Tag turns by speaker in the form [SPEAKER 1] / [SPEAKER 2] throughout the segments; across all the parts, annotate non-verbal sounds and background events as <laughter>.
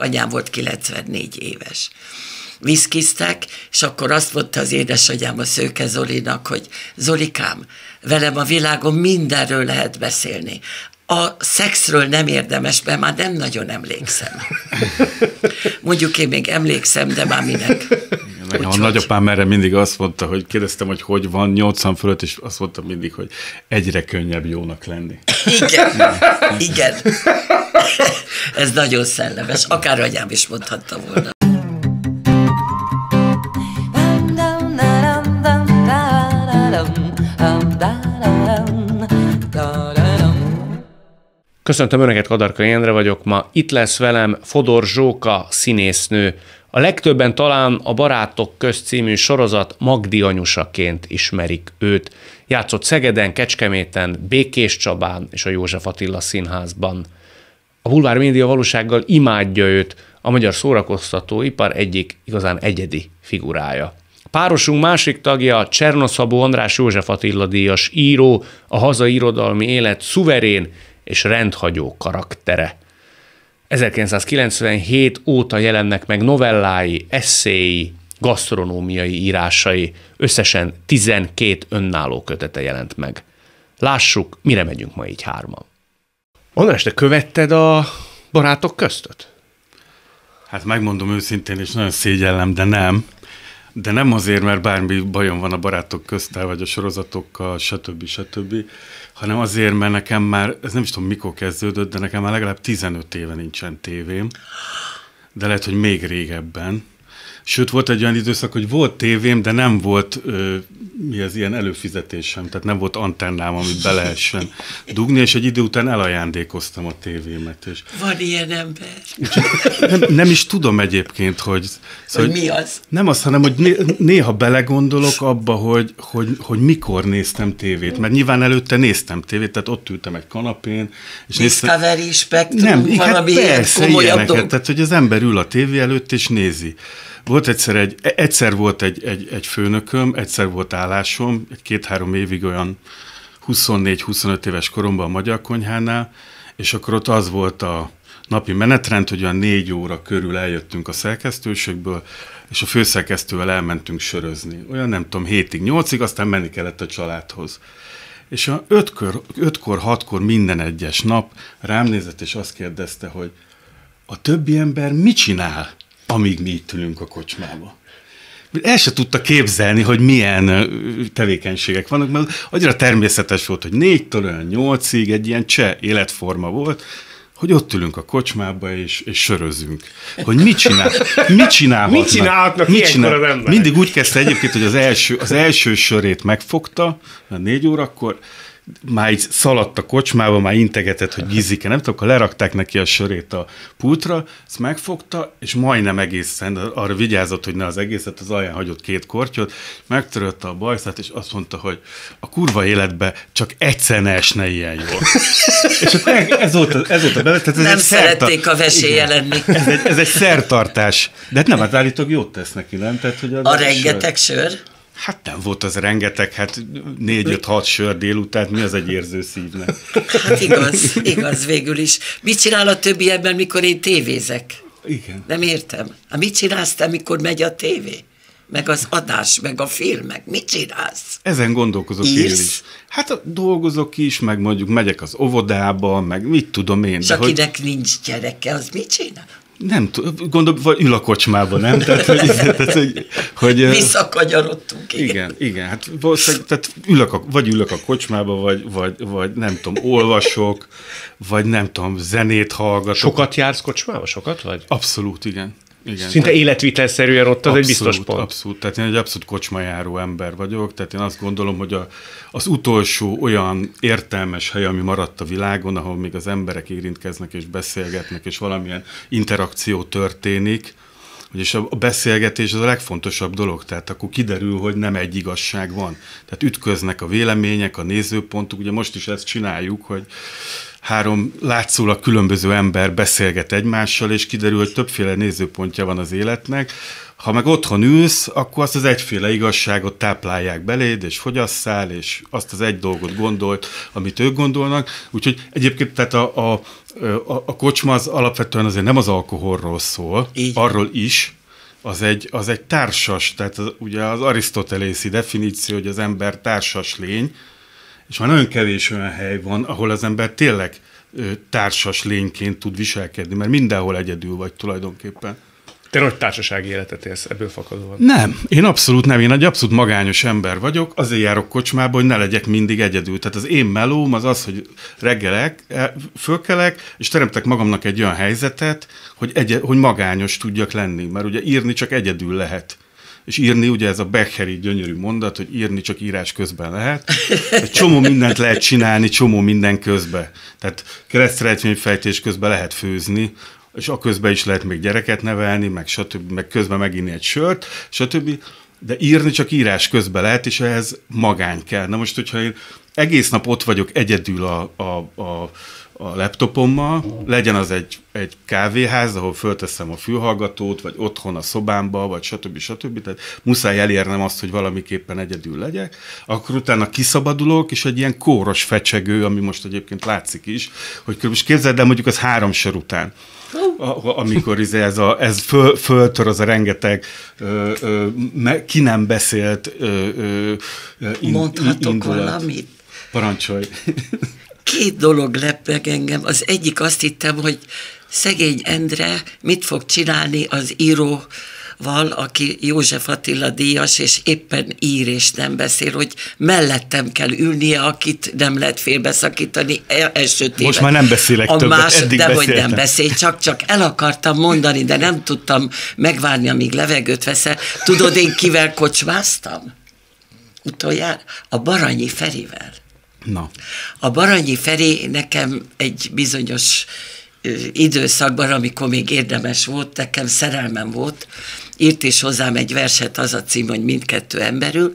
[SPEAKER 1] Anyám volt 94 éves. Viszkiztek, és akkor azt mondta az édesanyám a Szőke Zolinak, hogy Zolikám, velem a világon mindenről lehet beszélni. A szexről nem érdemes, mert már nem nagyon emlékszem. <laughs> Mondjuk én még emlékszem, de már minek.
[SPEAKER 2] Úgy, a nagyapám erre mindig azt mondta, hogy kérdeztem, hogy hogy van 80 fölött, és azt mondta mindig, hogy egyre könnyebb jónak lenni.
[SPEAKER 1] Igen, igen. <laughs> Ez nagyon szellemes, akár anyám is mondhatta volna.
[SPEAKER 3] Köszöntöm Önöket, Kadarka Jendre vagyok. Ma itt lesz velem Fodor Zsóka színésznő. A legtöbben talán a Barátok közt című sorozat Magdi anyusaként ismerik őt. Játszott Szegeden, Kecskeméten, Békés Csabán és a József Attila színházban. Bulvár Média valósággal imádja őt, a magyar szórakoztatóipar egyik igazán egyedi figurája. Párosunk másik tagja Csernoszabó András József Attila díjas író, a hazai irodalmi élet szuverén és rendhagyó karaktere. 1997 óta jelennek meg novellái, eszéi, gasztronómiai írásai, összesen 12 önálló kötete jelent meg. Lássuk, mire megyünk ma így hárman. András, te követted a barátok köztöt?
[SPEAKER 2] Hát megmondom őszintén, és nagyon szégyellem, de nem. De nem azért, mert bármi bajom van a barátok köztel, vagy a sorozatokkal, stb. stb., hanem azért, mert nekem már, ez nem is tudom mikor kezdődött, de nekem már legalább 15 éve nincsen tévém, de lehet, hogy még régebben. Sőt, volt egy olyan időszak, hogy volt tévém, de nem volt ö, mi az ilyen előfizetésem, tehát nem volt antennám, amit be lehessen dugni, és egy idő után elajándékoztam a tévémet. És
[SPEAKER 1] Van ilyen ember.
[SPEAKER 2] nem, nem is tudom egyébként, hogy...
[SPEAKER 1] Szóval, hogy mi az?
[SPEAKER 2] Nem az, hanem hogy néha belegondolok abba, hogy, hogy, hogy mikor néztem tévét, mert nyilván előtte néztem tévét, tehát ott ültem egy kanapén, és
[SPEAKER 1] Discovery, néztem... Spectrum, nem, valami hát persze, ilyeneket,
[SPEAKER 2] tehát hogy az ember ül a tévé előtt és nézi. Volt egyszer egy, egyszer volt egy, egy, egy főnököm, egyszer volt állásom, egy két-három évig olyan 24-25 éves koromban a Magyar Konyhánál, és akkor ott az volt a napi menetrend, hogy olyan négy óra körül eljöttünk a szerkesztőségből, és a főszerkesztővel elmentünk sörözni. Olyan nem tudom, hétig, nyolcig, aztán menni kellett a családhoz. És a ötkor, ötkor, hatkor minden egyes nap rám nézett, és azt kérdezte, hogy a többi ember mit csinál? Amíg mi itt ülünk a kocsmába. El se tudta képzelni, hogy milyen tevékenységek vannak, mert annyira természetes volt, hogy négytől olyan nyolcig egy ilyen cseh életforma volt, hogy ott ülünk a kocsmába és, és sörözünk. Hogy mit csinál, mit <laughs> csinálhatnak?
[SPEAKER 3] Mit csinálhatnak mit csinál? az ember?
[SPEAKER 2] Mindig úgy kezdte egyébként, hogy az első, az első sörét megfogta, a négy órakor, már így szaladt a kocsmába, már integetett, hogy gizike, nem tudom, akkor lerakták neki a sörét a pultra, ezt megfogta, és majdnem egészen, arra vigyázott, hogy ne az egészet, az alján hagyott két kortyot, megtörötte a bajszát, és azt mondta, hogy a kurva életbe csak egyszer ne esne ilyen jól. <laughs> és akkor ez volt a, ez volt a
[SPEAKER 1] ez Nem egy szerették szerta... a vesélye lenni.
[SPEAKER 2] Ez egy, ez egy szertartás. De hát nem, hát állítólag jót tesz neki, nem?
[SPEAKER 1] Tehát, hogy a rengeteg sör. sör?
[SPEAKER 2] Hát nem volt az rengeteg, hát négy-öt-hat sör délután, mi az egy érző szívnek?
[SPEAKER 1] Hát igaz, igaz végül is. Mit csinál a többi ebben, mikor én tévézek?
[SPEAKER 2] Igen.
[SPEAKER 1] Nem értem. Hát mit csinálsz te, mikor megy a tévé? Meg az adás, meg a filmek. Mit csinálsz?
[SPEAKER 2] Ezen gondolkozok Írsz? én is. Hát dolgozok is, meg mondjuk megyek az óvodába, meg mit tudom én.
[SPEAKER 1] És akinek hogy... nincs gyereke, az mit csinál?
[SPEAKER 2] Nem tudom, gondolom, vagy ül a kocsmában, nem? Tehát, hogy, tehát, hogy,
[SPEAKER 1] hogy Visszakanyarodtunk.
[SPEAKER 2] Igen, igen, igen hát tehát ülök a, vagy ülök a kocsmába, vagy, vagy, vagy nem tudom, olvasok, vagy nem tudom, zenét hallgatok.
[SPEAKER 3] Sokat jársz kocsmába? Sokat vagy?
[SPEAKER 2] Abszolút, igen. Igen.
[SPEAKER 3] Szinte életvitelszerűen ott az abszolút, egy biztos pont.
[SPEAKER 2] Abszolút, tehát én egy abszolút kocsmajáró ember vagyok, tehát én azt gondolom, hogy a, az utolsó olyan értelmes hely, ami maradt a világon, ahol még az emberek érintkeznek és beszélgetnek, és valamilyen interakció történik, és a beszélgetés az a legfontosabb dolog, tehát akkor kiderül, hogy nem egy igazság van. Tehát ütköznek a vélemények, a nézőpontok, ugye most is ezt csináljuk, hogy három látszólag különböző ember beszélget egymással, és kiderül, hogy többféle nézőpontja van az életnek. Ha meg otthon ülsz, akkor azt az egyféle igazságot táplálják beléd, és fogyasszál, és azt az egy dolgot gondolt, amit ők gondolnak. Úgyhogy egyébként tehát a, a, a, a kocsma az alapvetően azért nem az alkoholról szól, Így. arról is, az egy, az egy társas, tehát az, ugye az arisztotelészi definíció, hogy az ember társas lény, és már nagyon kevés olyan hely van, ahol az ember tényleg társas lényként tud viselkedni, mert mindenhol egyedül vagy tulajdonképpen.
[SPEAKER 3] Te nagy társasági életet élsz ebből fakadóan?
[SPEAKER 2] Nem, én abszolút nem. Én egy abszolút magányos ember vagyok, azért járok kocsmába, hogy ne legyek mindig egyedül. Tehát az én melóm az az, hogy reggelek, e, fölkelek, és teremtek magamnak egy olyan helyzetet, hogy, egy, hogy magányos tudjak lenni. Mert ugye írni csak egyedül lehet és írni, ugye ez a Becheri gyönyörű mondat, hogy írni csak írás közben lehet. Egy csomó mindent lehet csinálni, csomó minden közben. Tehát keresztrejtvényfejtés közben lehet főzni, és a közben is lehet még gyereket nevelni, meg, stb., meg közben meginni egy sört, stb. De írni csak írás közben lehet, és ehhez magány kell. Na most, hogyha én egész nap ott vagyok egyedül a, a, a a laptopommal, legyen az egy, egy kávéház, ahol fölteszem a fülhallgatót, vagy otthon a szobámba, vagy stb. stb. Tehát muszáj elérnem azt, hogy valamiképpen egyedül legyek. Akkor utána kiszabadulok, és egy ilyen kóros fecsegő, ami most egyébként látszik is, hogy most képzeld el mondjuk az három sor után amikor izé ez, a, ez föl, föltör az a rengeteg ö, ö, me, ki nem beszélt ö, ö,
[SPEAKER 1] in, Mondhatok indulat. valamit?
[SPEAKER 2] Parancsolj
[SPEAKER 1] két dolog lep meg engem. Az egyik azt hittem, hogy szegény Endre mit fog csinálni az író val, aki József Attila díjas, és éppen ír és nem beszél, hogy mellettem kell ülnie, akit nem lehet félbeszakítani e, első téve.
[SPEAKER 2] Most már nem beszélek a többet, más, eddig
[SPEAKER 1] De hogy nem beszél, csak, csak el akartam mondani, de nem tudtam megvárni, amíg levegőt veszel. Tudod, én kivel kocsmáztam? Utoljára a Baranyi Ferivel.
[SPEAKER 2] Na.
[SPEAKER 1] A Baranyi Feri nekem egy bizonyos időszakban, amikor még érdemes volt, nekem szerelmem volt, írt is hozzám egy verset, az a cím, hogy mindkettő emberül,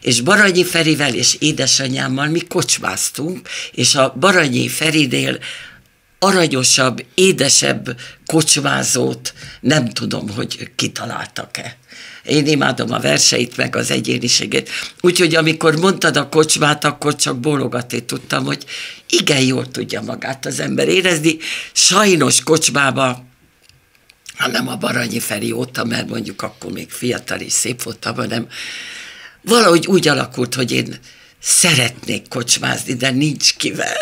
[SPEAKER 1] és Baranyi Ferivel és édesanyámmal mi kocsmáztunk, és a Baranyi Feridél aranyosabb, édesebb kocsmázót nem tudom, hogy kitaláltak-e. Én imádom a verseit, meg az egyéniségét. Úgyhogy amikor mondtad a kocsmát, akkor csak bólogatni tudtam, hogy igen jól tudja magát az ember érezni. Sajnos kocsmába hanem a Baranyi Feri óta, mert mondjuk akkor még fiatal és szép voltam, hanem valahogy úgy alakult, hogy én szeretnék kocsmázni, de nincs kivel.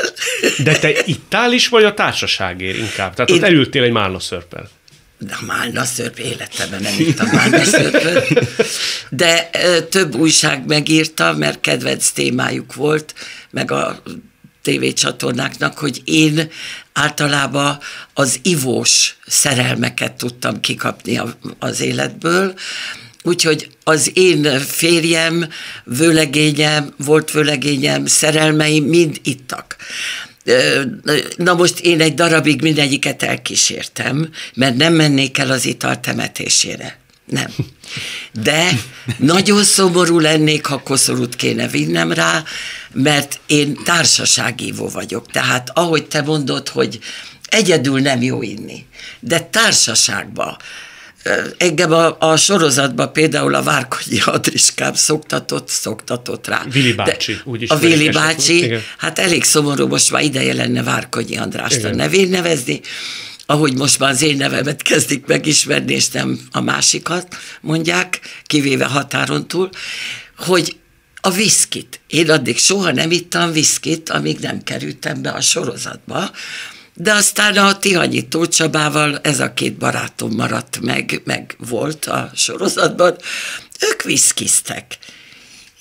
[SPEAKER 3] De te ittál is, vagy a társaságért inkább? Tehát én... ott elültél egy málnaszörppel.
[SPEAKER 1] De málna szörp életemben nem írtam málna szörpöt, de több újság megírta, mert kedvenc témájuk volt, meg a tévécsatornáknak, hogy én általában az ivós szerelmeket tudtam kikapni az életből, Úgyhogy az én férjem, vőlegényem, volt vőlegényem, szerelmeim mind ittak. Na most én egy darabig mindegyiket elkísértem, mert nem mennék el az ital temetésére. Nem. De nagyon szomorú lennék, ha koszorút kéne vinnem rá, mert én társaságívó vagyok. Tehát ahogy te mondod, hogy egyedül nem jó inni, de társaságban engem a, a sorozatban például a Várkonyi Adriskám szoktatott, szoktatott rá.
[SPEAKER 3] Vili bácsi, De úgy is.
[SPEAKER 1] A Vili bácsi, hát elég szomorú, most már ideje lenne Várkonyi Andrást Igen. a nevén nevezni, ahogy most már az én nevemet kezdik megismerni, és nem a másikat mondják, kivéve határon túl, hogy a viszkit. Én addig soha nem ittam viszkit, amíg nem kerültem be a sorozatba, de aztán a Tihanyi Tócsabával ez a két barátom maradt meg, meg volt a sorozatban, ők viszkiztek.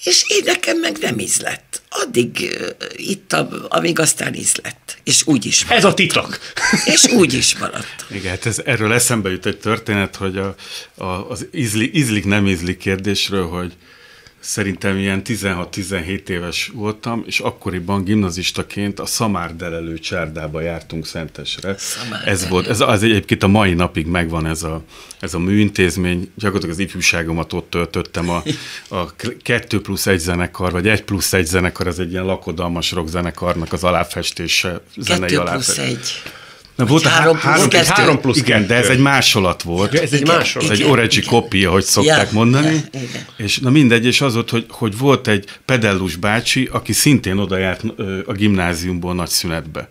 [SPEAKER 1] És én nekem meg nem ízlett. Addig uh, ittam, amíg aztán ízlett. És úgy is
[SPEAKER 3] maradt. Ez a titok. <laughs>
[SPEAKER 1] És úgy is maradt.
[SPEAKER 2] Igen, hát ez, erről eszembe jut egy történet, hogy a, a, az ízli, ízlik, nem ízlik kérdésről, hogy szerintem ilyen 16-17 éves voltam, és akkoriban gimnazistaként a Szamárdelelő csárdába jártunk Szentesre. Ez volt, ez az egyébként a mai napig megvan ez a, ez a műintézmény, gyakorlatilag az ifjúságomat ott töltöttem, a, a 2 plusz 1 zenekar, vagy 1 plusz 1 zenekar, ez egy ilyen lakodalmas rock zenekarnak az aláfestése,
[SPEAKER 1] zenei 2 plusz 1.
[SPEAKER 2] Na, volt
[SPEAKER 1] három,
[SPEAKER 2] a három,
[SPEAKER 1] plusz
[SPEAKER 2] három plusz Igen, kettő. de ez egy másolat volt.
[SPEAKER 3] Ja, ez egy
[SPEAKER 2] igen,
[SPEAKER 3] másolat.
[SPEAKER 2] Ez egy oregi kopi, ahogy szokták ja, mondani. Ja, igen. És na mindegy, és az volt, hogy, hogy volt egy pedellus bácsi, aki szintén oda járt a gimnáziumból nagy szünetbe.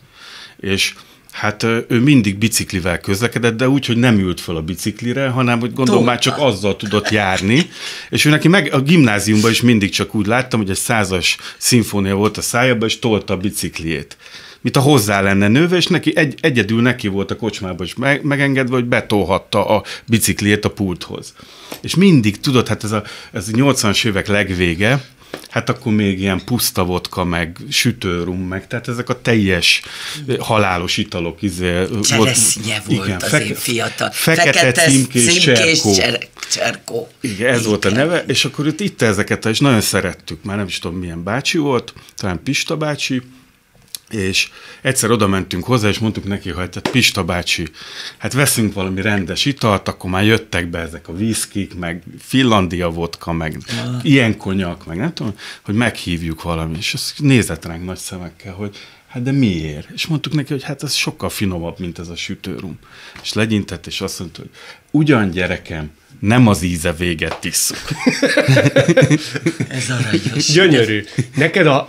[SPEAKER 2] És Hát ő mindig biciklivel közlekedett, de úgy, hogy nem ült fel a biciklire, hanem hogy gondolom Tóta. már csak azzal tudott járni. És ő neki meg a gimnáziumban is mindig csak úgy láttam, hogy egy százas szimfónia volt a szájában, és tolta a bicikliét mint a hozzá lenne nőve, és neki egy, egyedül neki volt a kocsmába is meg, megengedve, hogy betolhatta a bicikliét a pulthoz. És mindig, tudod, hát ez a, ez a 80-as évek legvége, hát akkor még ilyen puszta vodka, meg sütőrum, meg tehát ezek a teljes halálos italok. Izé,
[SPEAKER 1] Cseresznye volt, volt igen, az feke, én fiatal.
[SPEAKER 2] Fekete, fekete címkés,
[SPEAKER 1] címkés cserkó. cserkó.
[SPEAKER 2] Igen, ez igen. volt a neve, és akkor itt, itt ezeket, és nagyon szerettük, már nem is tudom milyen bácsi volt, talán Pista bácsi, és egyszer oda mentünk hozzá, és mondtuk neki, hogy hát Pista bácsi, hát veszünk valami rendes italt, akkor már jöttek be ezek a viszkik, meg Finlandia vodka, meg ja. ilyen konyak, meg nem tudom, hogy meghívjuk valami, és az nézett ránk nagy szemekkel, hogy hát de miért? És mondtuk neki, hogy hát ez sokkal finomabb, mint ez a sütőrum. És legyintett, és azt mondta, hogy ugyan gyerekem, nem az íze véget tiszuk.
[SPEAKER 1] ez aranyos.
[SPEAKER 3] Gyönyörű. Neked a,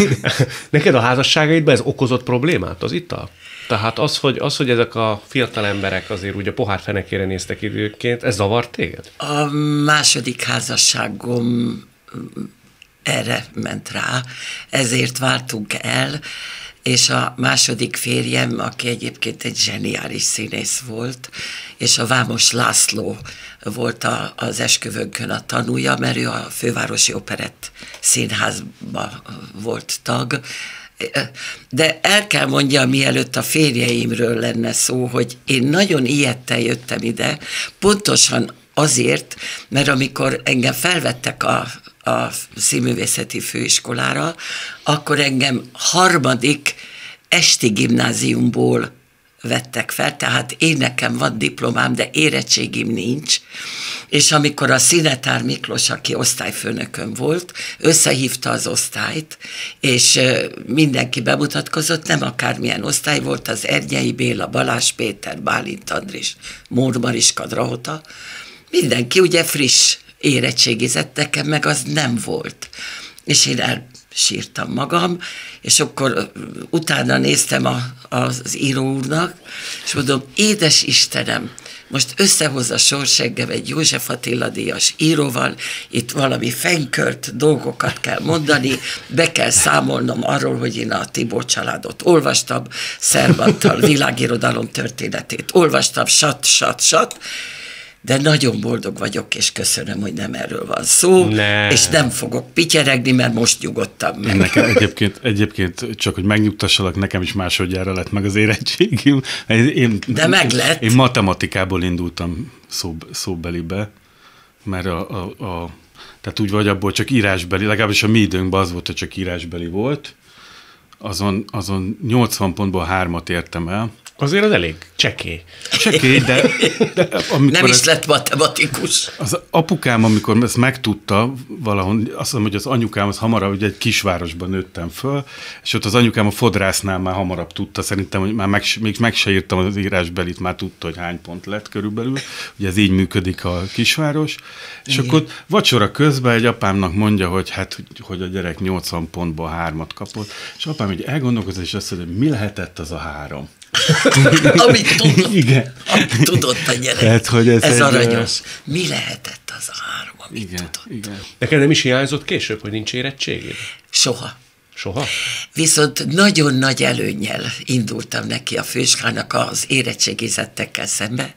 [SPEAKER 3] <laughs> neked a házasságaidban ez okozott problémát, az ital? Tehát az hogy, az, hogy ezek a fiatal emberek azért ugye pohár fenekére néztek időként, ez zavart téged?
[SPEAKER 1] A második házasságom erre ment rá, ezért váltunk el, és a második férjem, aki egyébként egy zseniális színész volt, és a Vámos László volt a, az esküvőnkön a tanúja, mert ő a fővárosi operett színházba volt tag, de el kell mondjam, mielőtt a férjeimről lenne szó, hogy én nagyon ilyettel jöttem ide, pontosan azért, mert amikor engem felvettek a a színművészeti főiskolára, akkor engem harmadik esti gimnáziumból vettek fel, tehát én nekem van diplomám, de érettségim nincs, és amikor a Szinetár Miklós, aki osztályfőnökön volt, összehívta az osztályt, és mindenki bemutatkozott, nem akármilyen osztály volt, az Ernyei Béla, Balázs Péter, Bálint Andris, Mór Mariska Drahota, mindenki ugye friss érettségizett, nekem meg az nem volt. És én elsírtam magam, és akkor utána néztem a, az író úrnak, és mondom, édes Istenem, most összehozza Sorseggev egy József Attila díjas íróval, itt valami fenykört dolgokat kell mondani, be kell számolnom arról, hogy én a Tibor családot olvastam, Szerbantal <laughs> világirodalom történetét olvastam, sat, sat, sat, de nagyon boldog vagyok, és köszönöm, hogy nem erről van szó, ne. és nem fogok pityeregni, mert most nyugodtam meg.
[SPEAKER 2] Nekem egyébként, egyébként csak, hogy megnyugtassalak, nekem is másodjára lett meg az érettségim. Én,
[SPEAKER 1] de meg lett.
[SPEAKER 2] Én matematikából indultam szó, szóbelibe, mert a, a, a, tehát úgy vagy abból csak írásbeli, legalábbis a mi időnkben az volt, hogy csak írásbeli volt, azon, azon 80 pontból hármat értem el,
[SPEAKER 3] Azért az elég cseké.
[SPEAKER 2] Cseké, de, de
[SPEAKER 1] amikor Nem is ez, lett matematikus.
[SPEAKER 2] Az apukám, amikor ezt megtudta valahol, azt mondom, hogy az anyukám az hamarabb, ugye egy kisvárosban nőttem föl, és ott az anyukám a fodrásznál már hamarabb tudta, szerintem, hogy már meg, még meg se írtam az írásbelit, már tudta, hogy hány pont lett körülbelül. Ugye ez így működik a kisváros. És Igen. akkor vacsora közben egy apámnak mondja, hogy hát, hogy a gyerek 80 pontból hármat kapott, és apám így elgondolkozott, és azt mondja, hogy mi lehetett az a három. <laughs>
[SPEAKER 1] amit tudott, <laughs> igen. amit tudott a gyerek. Tehát, hogy ez, ez egy aranyos. Mi lehetett az a három, amit igen, tudott? Igen.
[SPEAKER 3] Neked nem is hiányzott később, hogy nincs érettséged?
[SPEAKER 1] Soha.
[SPEAKER 3] Soha?
[SPEAKER 1] Viszont nagyon nagy előnyel indultam neki a főskának az érettségizettekkel szembe,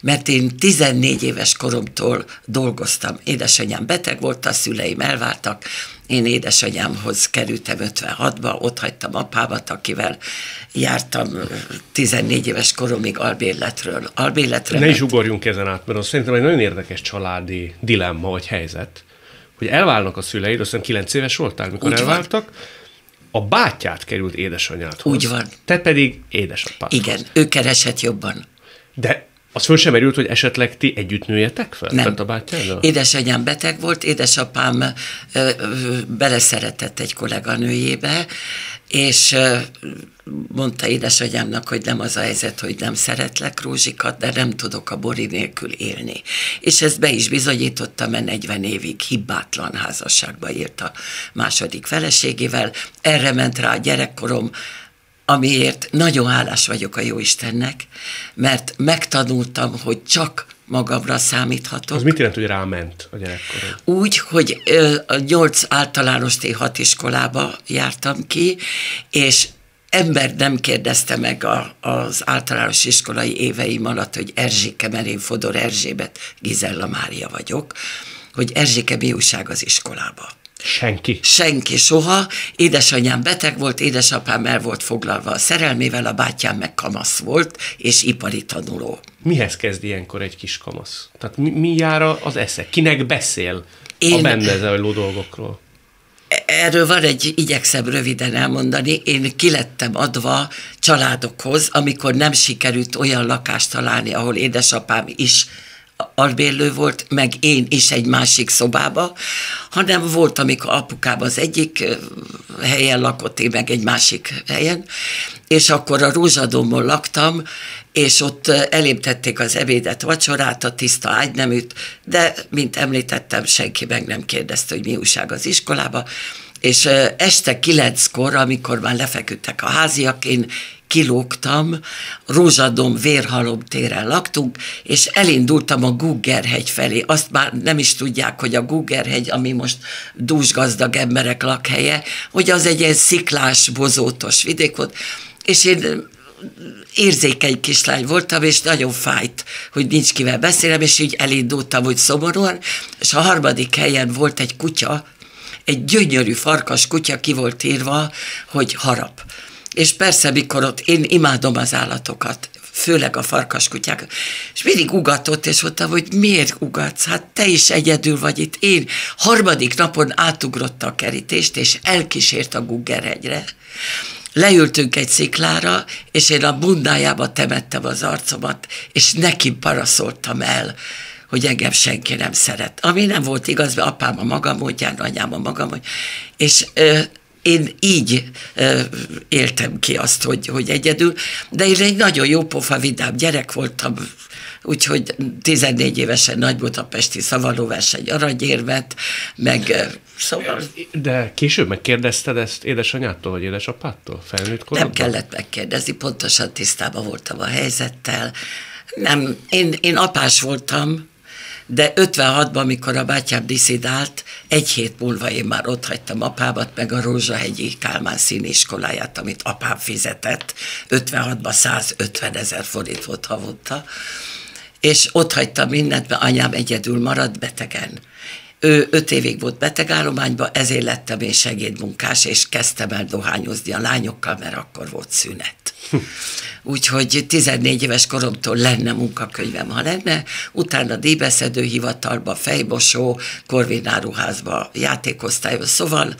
[SPEAKER 1] mert én 14 éves koromtól dolgoztam. Édesanyám beteg volt, a szüleim elváltak, én édesanyámhoz kerültem 56-ba, ott hagytam apámat, akivel jártam 14 éves koromig albérletről. albérletre.
[SPEAKER 3] Ne is ugorjunk ezen át, mert az szerintem egy nagyon érdekes családi dilemma vagy helyzet, hogy elválnak a szüleid, azt hiszem 9 éves voltál, mikor
[SPEAKER 1] Úgy van.
[SPEAKER 3] A bátyát került édesanyádhoz.
[SPEAKER 1] Úgy van.
[SPEAKER 3] Te pedig édesapádhoz.
[SPEAKER 1] Igen, ő keresett jobban.
[SPEAKER 3] De az föl sem merült, hogy esetleg ti együtt nőjetek fel?
[SPEAKER 1] Nem.
[SPEAKER 3] Tehát a bátyáddal?
[SPEAKER 1] Édesanyám beteg volt, édesapám ö, ö, beleszeretett egy kolléganőjébe, és ö, mondta édesanyámnak, hogy nem az a helyzet, hogy nem szeretlek Rózsikat, de nem tudok a Bori nélkül élni. És ezt be is bizonyította, mert 40 évig hibátlan házasságba írt a második feleségével. Erre ment rá a gyerekkorom, amiért nagyon hálás vagyok a Jóistennek, mert megtanultam, hogy csak magamra számíthatok.
[SPEAKER 3] Az mit jelent, hogy ráment a gyerekkorod?
[SPEAKER 1] Úgy, hogy a nyolc általános T6 iskolába jártam ki, és ember nem kérdezte meg a, az általános iskolai éveim alatt, hogy Erzsike, mert én Fodor Erzsébet, Gizella Mária vagyok, hogy Erzsike mi újság az iskolába.
[SPEAKER 3] Senki.
[SPEAKER 1] Senki soha. Édesanyám beteg volt, édesapám el volt foglalva a szerelmével, a bátyám meg kamasz volt, és ipari tanuló.
[SPEAKER 3] Mihez kezd ilyenkor egy kis kamasz? Tehát mi, mi jár az esze? Kinek beszél Én... a benne zajló dolgokról?
[SPEAKER 1] Erről van egy, igyekszem röviden elmondani, én kilettem adva családokhoz, amikor nem sikerült olyan lakást találni, ahol édesapám is albérlő volt, meg én is egy másik szobába, hanem volt, amikor apukám az egyik helyen lakott, én meg egy másik helyen, és akkor a Rózsadomon laktam, és ott ö, elém tették az ebédet, vacsorát, a tiszta ágyneműt, de, mint említettem, senki meg nem kérdezte, hogy mi újság az iskolába, és este kilenckor, amikor már lefeküdtek a háziak, én kilógtam, Rózsadom vérhalom téren laktunk, és elindultam a Guggerhegy felé. Azt már nem is tudják, hogy a Guggerhegy, ami most dúsgazdag emberek lakhelye, hogy az egy ilyen sziklás, bozótos vidék volt, és én érzékeny kislány voltam, és nagyon fájt, hogy nincs kivel beszélem, és így elindultam, hogy szomorúan, és a harmadik helyen volt egy kutya, egy gyönyörű farkas kutya ki volt írva, hogy harap. És persze, mikor ott, én imádom az állatokat, főleg a farkaskutyák, és mindig ugatott, és mondtam, hogy miért ugatsz? Hát te is egyedül vagy itt. Én harmadik napon átugrotta a kerítést, és elkísért a Guggerhegyre. Leültünk egy sziklára, és én a bundájába temettem az arcomat, és neki paraszoltam el, hogy engem senki nem szeret. Ami nem volt igaz, mert apám a maga módján, anyám a maga módján. És ö, én így éltem ki azt, hogy, hogy egyedül, de én egy nagyon jó pofa, vidám gyerek voltam, úgyhogy 14 évesen Nagy Budapesti szavalóverseny aranyérmet, meg szóval
[SPEAKER 3] De később megkérdezted ezt édesanyától, vagy édesapától? Felnőtt korodban?
[SPEAKER 1] nem kellett megkérdezni, pontosan tisztában voltam a helyzettel. Nem, én, én apás voltam, de 56-ban, amikor a bátyám diszidált, egy hét múlva én már ott hagytam apámat, meg a Rózsahegyi Kálmán színiskoláját, amit apám fizetett. 56-ban 150 ezer forint volt havonta. És ott hagytam mindent, mert anyám egyedül maradt betegen. Ő öt évig volt betegállományban, ezért lettem én segédmunkás, és kezdtem el dohányozni a lányokkal, mert akkor volt szünet. Úgyhogy 14 éves koromtól lenne munkakönyvem, ha lenne, utána díjbeszedő hivatalba, fejbosó, korvináruházba, játékosztályba, szóval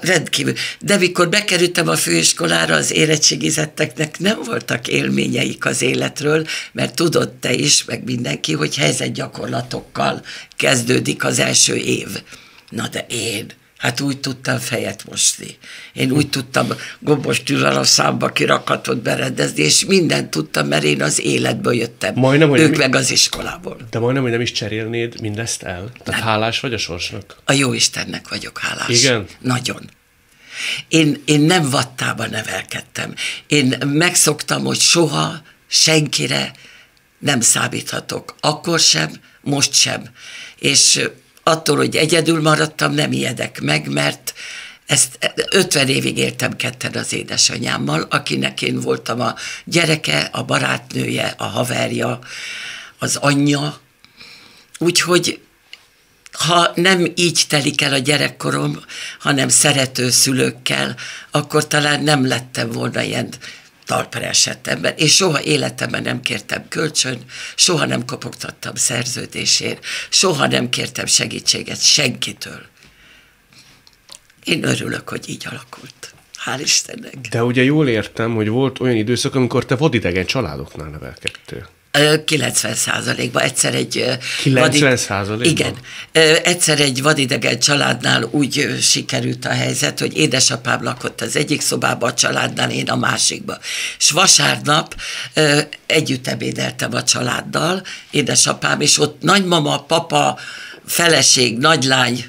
[SPEAKER 1] rendkívül. De mikor bekerültem a főiskolára, az érettségizetteknek nem voltak élményeik az életről, mert tudod te is, meg mindenki, hogy helyzetgyakorlatokkal kezdődik az első év. Na de én, hát úgy tudtam fejet mosni. Én úgy tudtam gombos tűvel a számba kirakatot berendezni, és mindent tudtam, mert én az életből jöttem.
[SPEAKER 3] Majdnem, hogy
[SPEAKER 1] ők
[SPEAKER 3] mi-
[SPEAKER 1] meg az iskolából.
[SPEAKER 3] De majdnem, hogy nem is cserélnéd mindezt el? Tehát hálás vagy a sorsnak?
[SPEAKER 1] A jó Istennek vagyok hálás.
[SPEAKER 3] Igen?
[SPEAKER 1] Nagyon. Én, én nem vattában nevelkedtem. Én megszoktam, hogy soha senkire nem számíthatok. Akkor sem, most sem. És attól, hogy egyedül maradtam, nem ijedek meg, mert ezt 50 évig éltem ketten az édesanyámmal, akinek én voltam a gyereke, a barátnője, a haverja, az anyja. Úgyhogy ha nem így telik el a gyerekkorom, hanem szerető szülőkkel, akkor talán nem lettem volna ilyen talpra esett ember, és soha életemben nem kértem kölcsön, soha nem kopogtattam szerződésért, soha nem kértem segítséget senkitől. Én örülök, hogy így alakult. Hál' Istennek.
[SPEAKER 3] De ugye jól értem, hogy volt olyan időszak, amikor te vadidegen családoknál nevelkedtél.
[SPEAKER 1] 90 százalékban egyszer egy...
[SPEAKER 3] 90 százalékban?
[SPEAKER 1] Igen. Egyszer egy vadidegen családnál úgy sikerült a helyzet, hogy édesapám lakott az egyik szobában, a családnál, én a másikba. És vasárnap együtt ebédeltem a családdal, édesapám, és ott nagymama, papa, feleség, nagylány,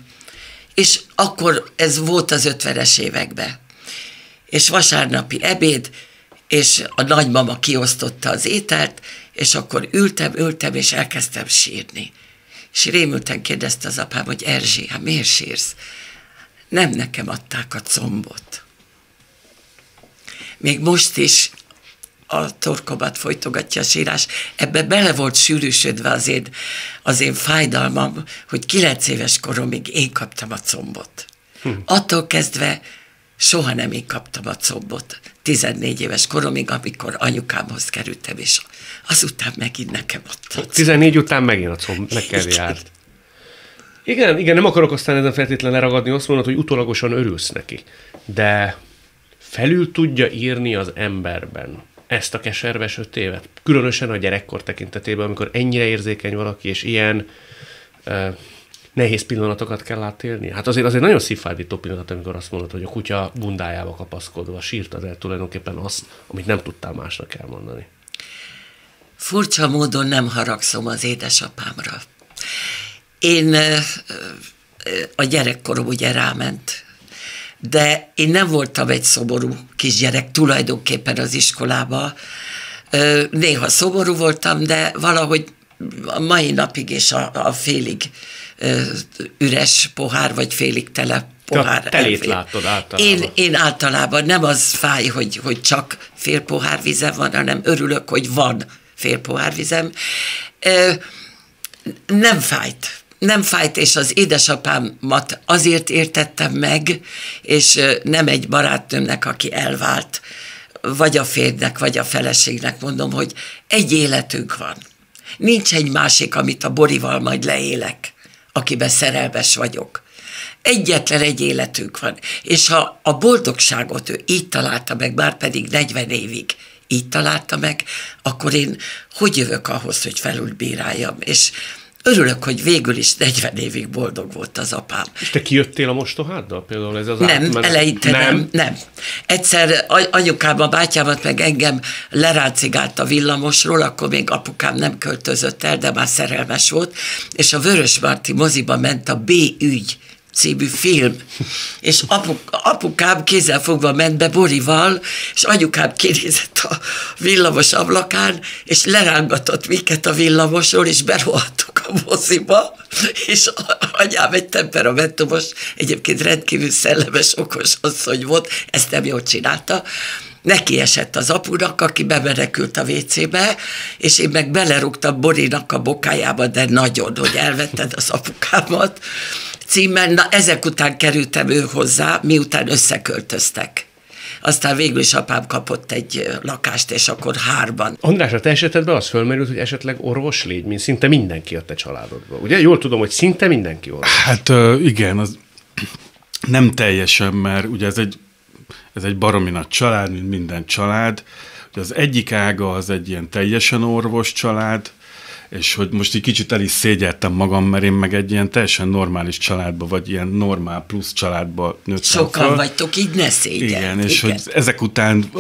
[SPEAKER 1] és akkor ez volt az ötvenes években. És vasárnapi ebéd, és a nagymama kiosztotta az ételt, és akkor ültem, ültem, és elkezdtem sírni. És rémülten kérdezte az apám, hogy Erzsé, hát miért sírsz? Nem nekem adták a combot. Még most is a torkomat folytogatja a sírás. Ebbe bele volt sűrűsödve az én, az én fájdalmam, hogy kilenc éves koromig én kaptam a combot. Hm. Attól kezdve soha nem én kaptam a combot. 14 éves koromig, amikor anyukámhoz kerültem, és azután megint nekem adta.
[SPEAKER 3] 14 után megint a comb neked járt. Igen, igen, nem akarok aztán ezen feltétlen leragadni, azt mondod, hogy utólagosan örülsz neki. De felül tudja írni az emberben ezt a keserves öt évet? Különösen a gyerekkor tekintetében, amikor ennyire érzékeny valaki, és ilyen uh, nehéz pillanatokat kell átélni. Hát azért azért nagyon szívfájdító pillanat, amikor azt mondod, hogy a kutya bundájába kapaszkodva sírtad el tulajdonképpen azt, amit nem tudtál másnak elmondani.
[SPEAKER 1] Furcsa módon nem haragszom az édesapámra. Én a gyerekkorom ugye ráment, de én nem voltam egy szomorú kisgyerek tulajdonképpen az iskolába. Néha szomorú voltam, de valahogy a mai napig és a, a félig üres pohár, vagy félig tele pohár.
[SPEAKER 3] Te telét látod általában.
[SPEAKER 1] Én, én általában nem az fáj, hogy, hogy csak fél pohár vizem van, hanem örülök, hogy van fél pohár vizem. Nem fájt. Nem fájt, és az édesapámat azért értettem meg, és nem egy barátnőmnek, aki elvált, vagy a férjnek, vagy a feleségnek mondom, hogy egy életünk van. Nincs egy másik, amit a Borival majd leélek, akiben szerelmes vagyok. Egyetlen egy életünk van. És ha a boldogságot ő így találta meg, már pedig 40 évig így találta meg, akkor én hogy jövök ahhoz, hogy felülbíráljam? És örülök, hogy végül is 40 évig boldog volt az apám.
[SPEAKER 3] És te kijöttél a mostoháddal például ez az
[SPEAKER 1] Nem, átmenet? eleinte nem. nem, nem. Egyszer anyukám a bátyámat meg engem leráncigált a villamosról, akkor még apukám nem költözött el, de már szerelmes volt, és a Vörös Marti moziba ment a B ügy című film. És apuk, apukám fogva ment be Borival, és anyukám kinézett a villamos ablakán, és lerángatott minket a villamosról, és berohadtuk a moziba, és anyám egy temperamentumos, egyébként rendkívül szellemes, okos asszony volt, ezt nem jól csinálta, neki esett az apunak, aki bemenekült a WC-be, és én meg belerúgtam Borinak a bokájába, de nagyon, hogy elvetted az apukámat, címmel, na ezek után kerültem ő hozzá, miután összeköltöztek. Aztán végül is apám kapott egy lakást, és akkor hárban.
[SPEAKER 3] András, a te esetedben az fölmerült, hogy esetleg orvos légy, mint szinte mindenki a te családodban. Ugye jól tudom, hogy szinte mindenki orvos.
[SPEAKER 2] Hát igen, az nem teljesen, mert ugye ez egy, ez egy baromi nagy család, mint minden család. Ugye az egyik ága az egy ilyen teljesen orvos család, és hogy most egy kicsit el is szégyeltem magam, mert én meg egy ilyen teljesen normális családba, vagy ilyen normál plusz családba nőttem
[SPEAKER 1] Sokan fel. vagytok, így ne szégyelt.
[SPEAKER 2] Igen, és igen. hogy ezek után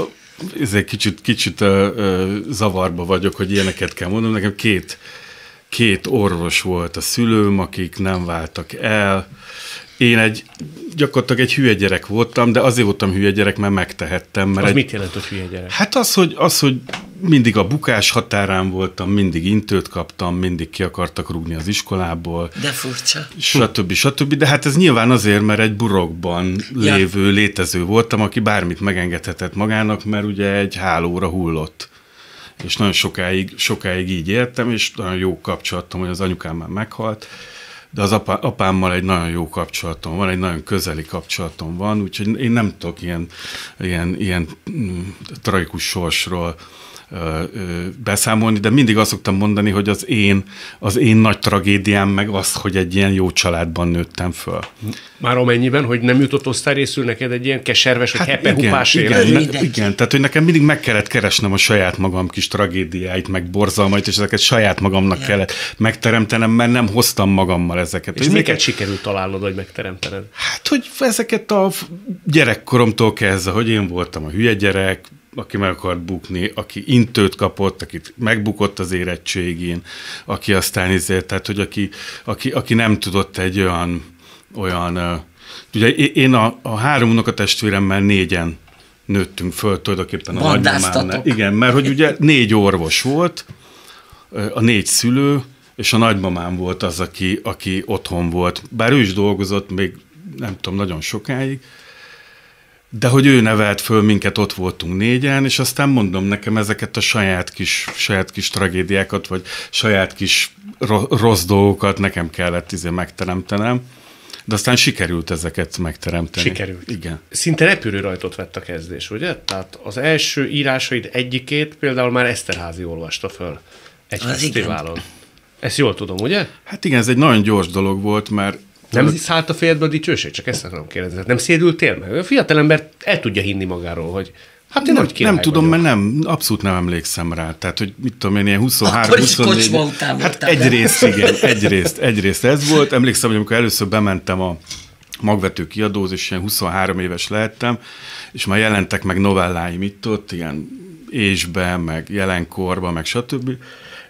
[SPEAKER 2] ez egy kicsit, kicsit uh, uh, zavarba vagyok, hogy ilyeneket kell mondanom. Nekem két, két orvos volt a szülőm, akik nem váltak el, én egy, gyakorlatilag egy hülye gyerek voltam, de azért voltam hülye gyerek, mert megtehettem. Mert
[SPEAKER 3] az
[SPEAKER 2] egy,
[SPEAKER 3] mit jelent, hogy hülye gyerek?
[SPEAKER 2] Hát az hogy, az, hogy mindig a bukás határán voltam, mindig intőt kaptam, mindig ki akartak rúgni az iskolából.
[SPEAKER 1] De furcsa.
[SPEAKER 2] Stb. stb. De hát ez nyilván azért, mert egy burokban ja. lévő, létező voltam, aki bármit megengedhetett magának, mert ugye egy hálóra hullott. És nagyon sokáig, sokáig így éltem, és nagyon jó kapcsolatom, hogy az anyukám már meghalt de az apa, apámmal egy nagyon jó kapcsolatom van, egy nagyon közeli kapcsolatom van, úgyhogy én nem tudok ilyen, ilyen, ilyen mm, tragikus sorsról beszámolni, de mindig azt szoktam mondani, hogy az én, az én nagy tragédiám meg az, hogy egy ilyen jó családban nőttem föl.
[SPEAKER 3] Már amennyiben, hogy nem jutott osztályrészül neked egy ilyen keserves, vagy hát
[SPEAKER 2] igen, igen, ne, igen, tehát hogy nekem mindig meg kellett keresnem a saját magam kis tragédiáit, meg borzalmait, és ezeket saját magamnak ja. kellett megteremtenem, mert nem hoztam magammal ezeket.
[SPEAKER 3] És miket sikerült találnod, hogy megteremtened?
[SPEAKER 2] Hát, hogy ezeket a gyerekkoromtól kezdve, hogy én voltam a hülye gyerek, aki meg akart bukni, aki intőt kapott, aki megbukott az érettségén, aki aztán izért, tehát hogy aki, aki, aki nem tudott egy olyan, olyan ugye én a, a három unokatestvéremmel négyen nőttünk föl tulajdonképpen a nagymamámnál. Igen, mert hogy ugye négy orvos volt, a négy szülő, és a nagymamám volt az, aki, aki otthon volt. Bár ő is dolgozott még, nem tudom, nagyon sokáig, de hogy ő nevelt föl minket, ott voltunk négyen, és aztán mondom nekem ezeket a saját kis, saját kis tragédiákat, vagy saját kis rossz dolgokat nekem kellett izé megteremtenem. De aztán sikerült ezeket megteremteni.
[SPEAKER 3] Sikerült.
[SPEAKER 2] Igen.
[SPEAKER 3] Szinte repülő rajtot vett a kezdés, ugye? Tehát az első írásaid egyikét például már Eszterházi olvasta föl egy az fesztiválon. Igen. Ezt jól tudom, ugye?
[SPEAKER 2] Hát igen, ez egy nagyon gyors dolog volt, mert
[SPEAKER 3] nem Tudod... szállt a fejedbe a dicsőség? Csak ezt akarom kérdezni. Nem szédültél meg? A fiatalember el tudja hinni magáról, hogy Hát én
[SPEAKER 2] nem, nem tudom, vagyok. mert nem, abszolút nem emlékszem rá. Tehát, hogy mit tudom én, ilyen 23, 24. Hát egyrészt, igen, egyrészt, egyrészt ez volt. Emlékszem, hogy amikor először bementem a magvető kiadóz, és ilyen 23 éves lehettem, és már jelentek meg novelláim itt ott, ilyen ésbe, meg jelenkorba, meg stb.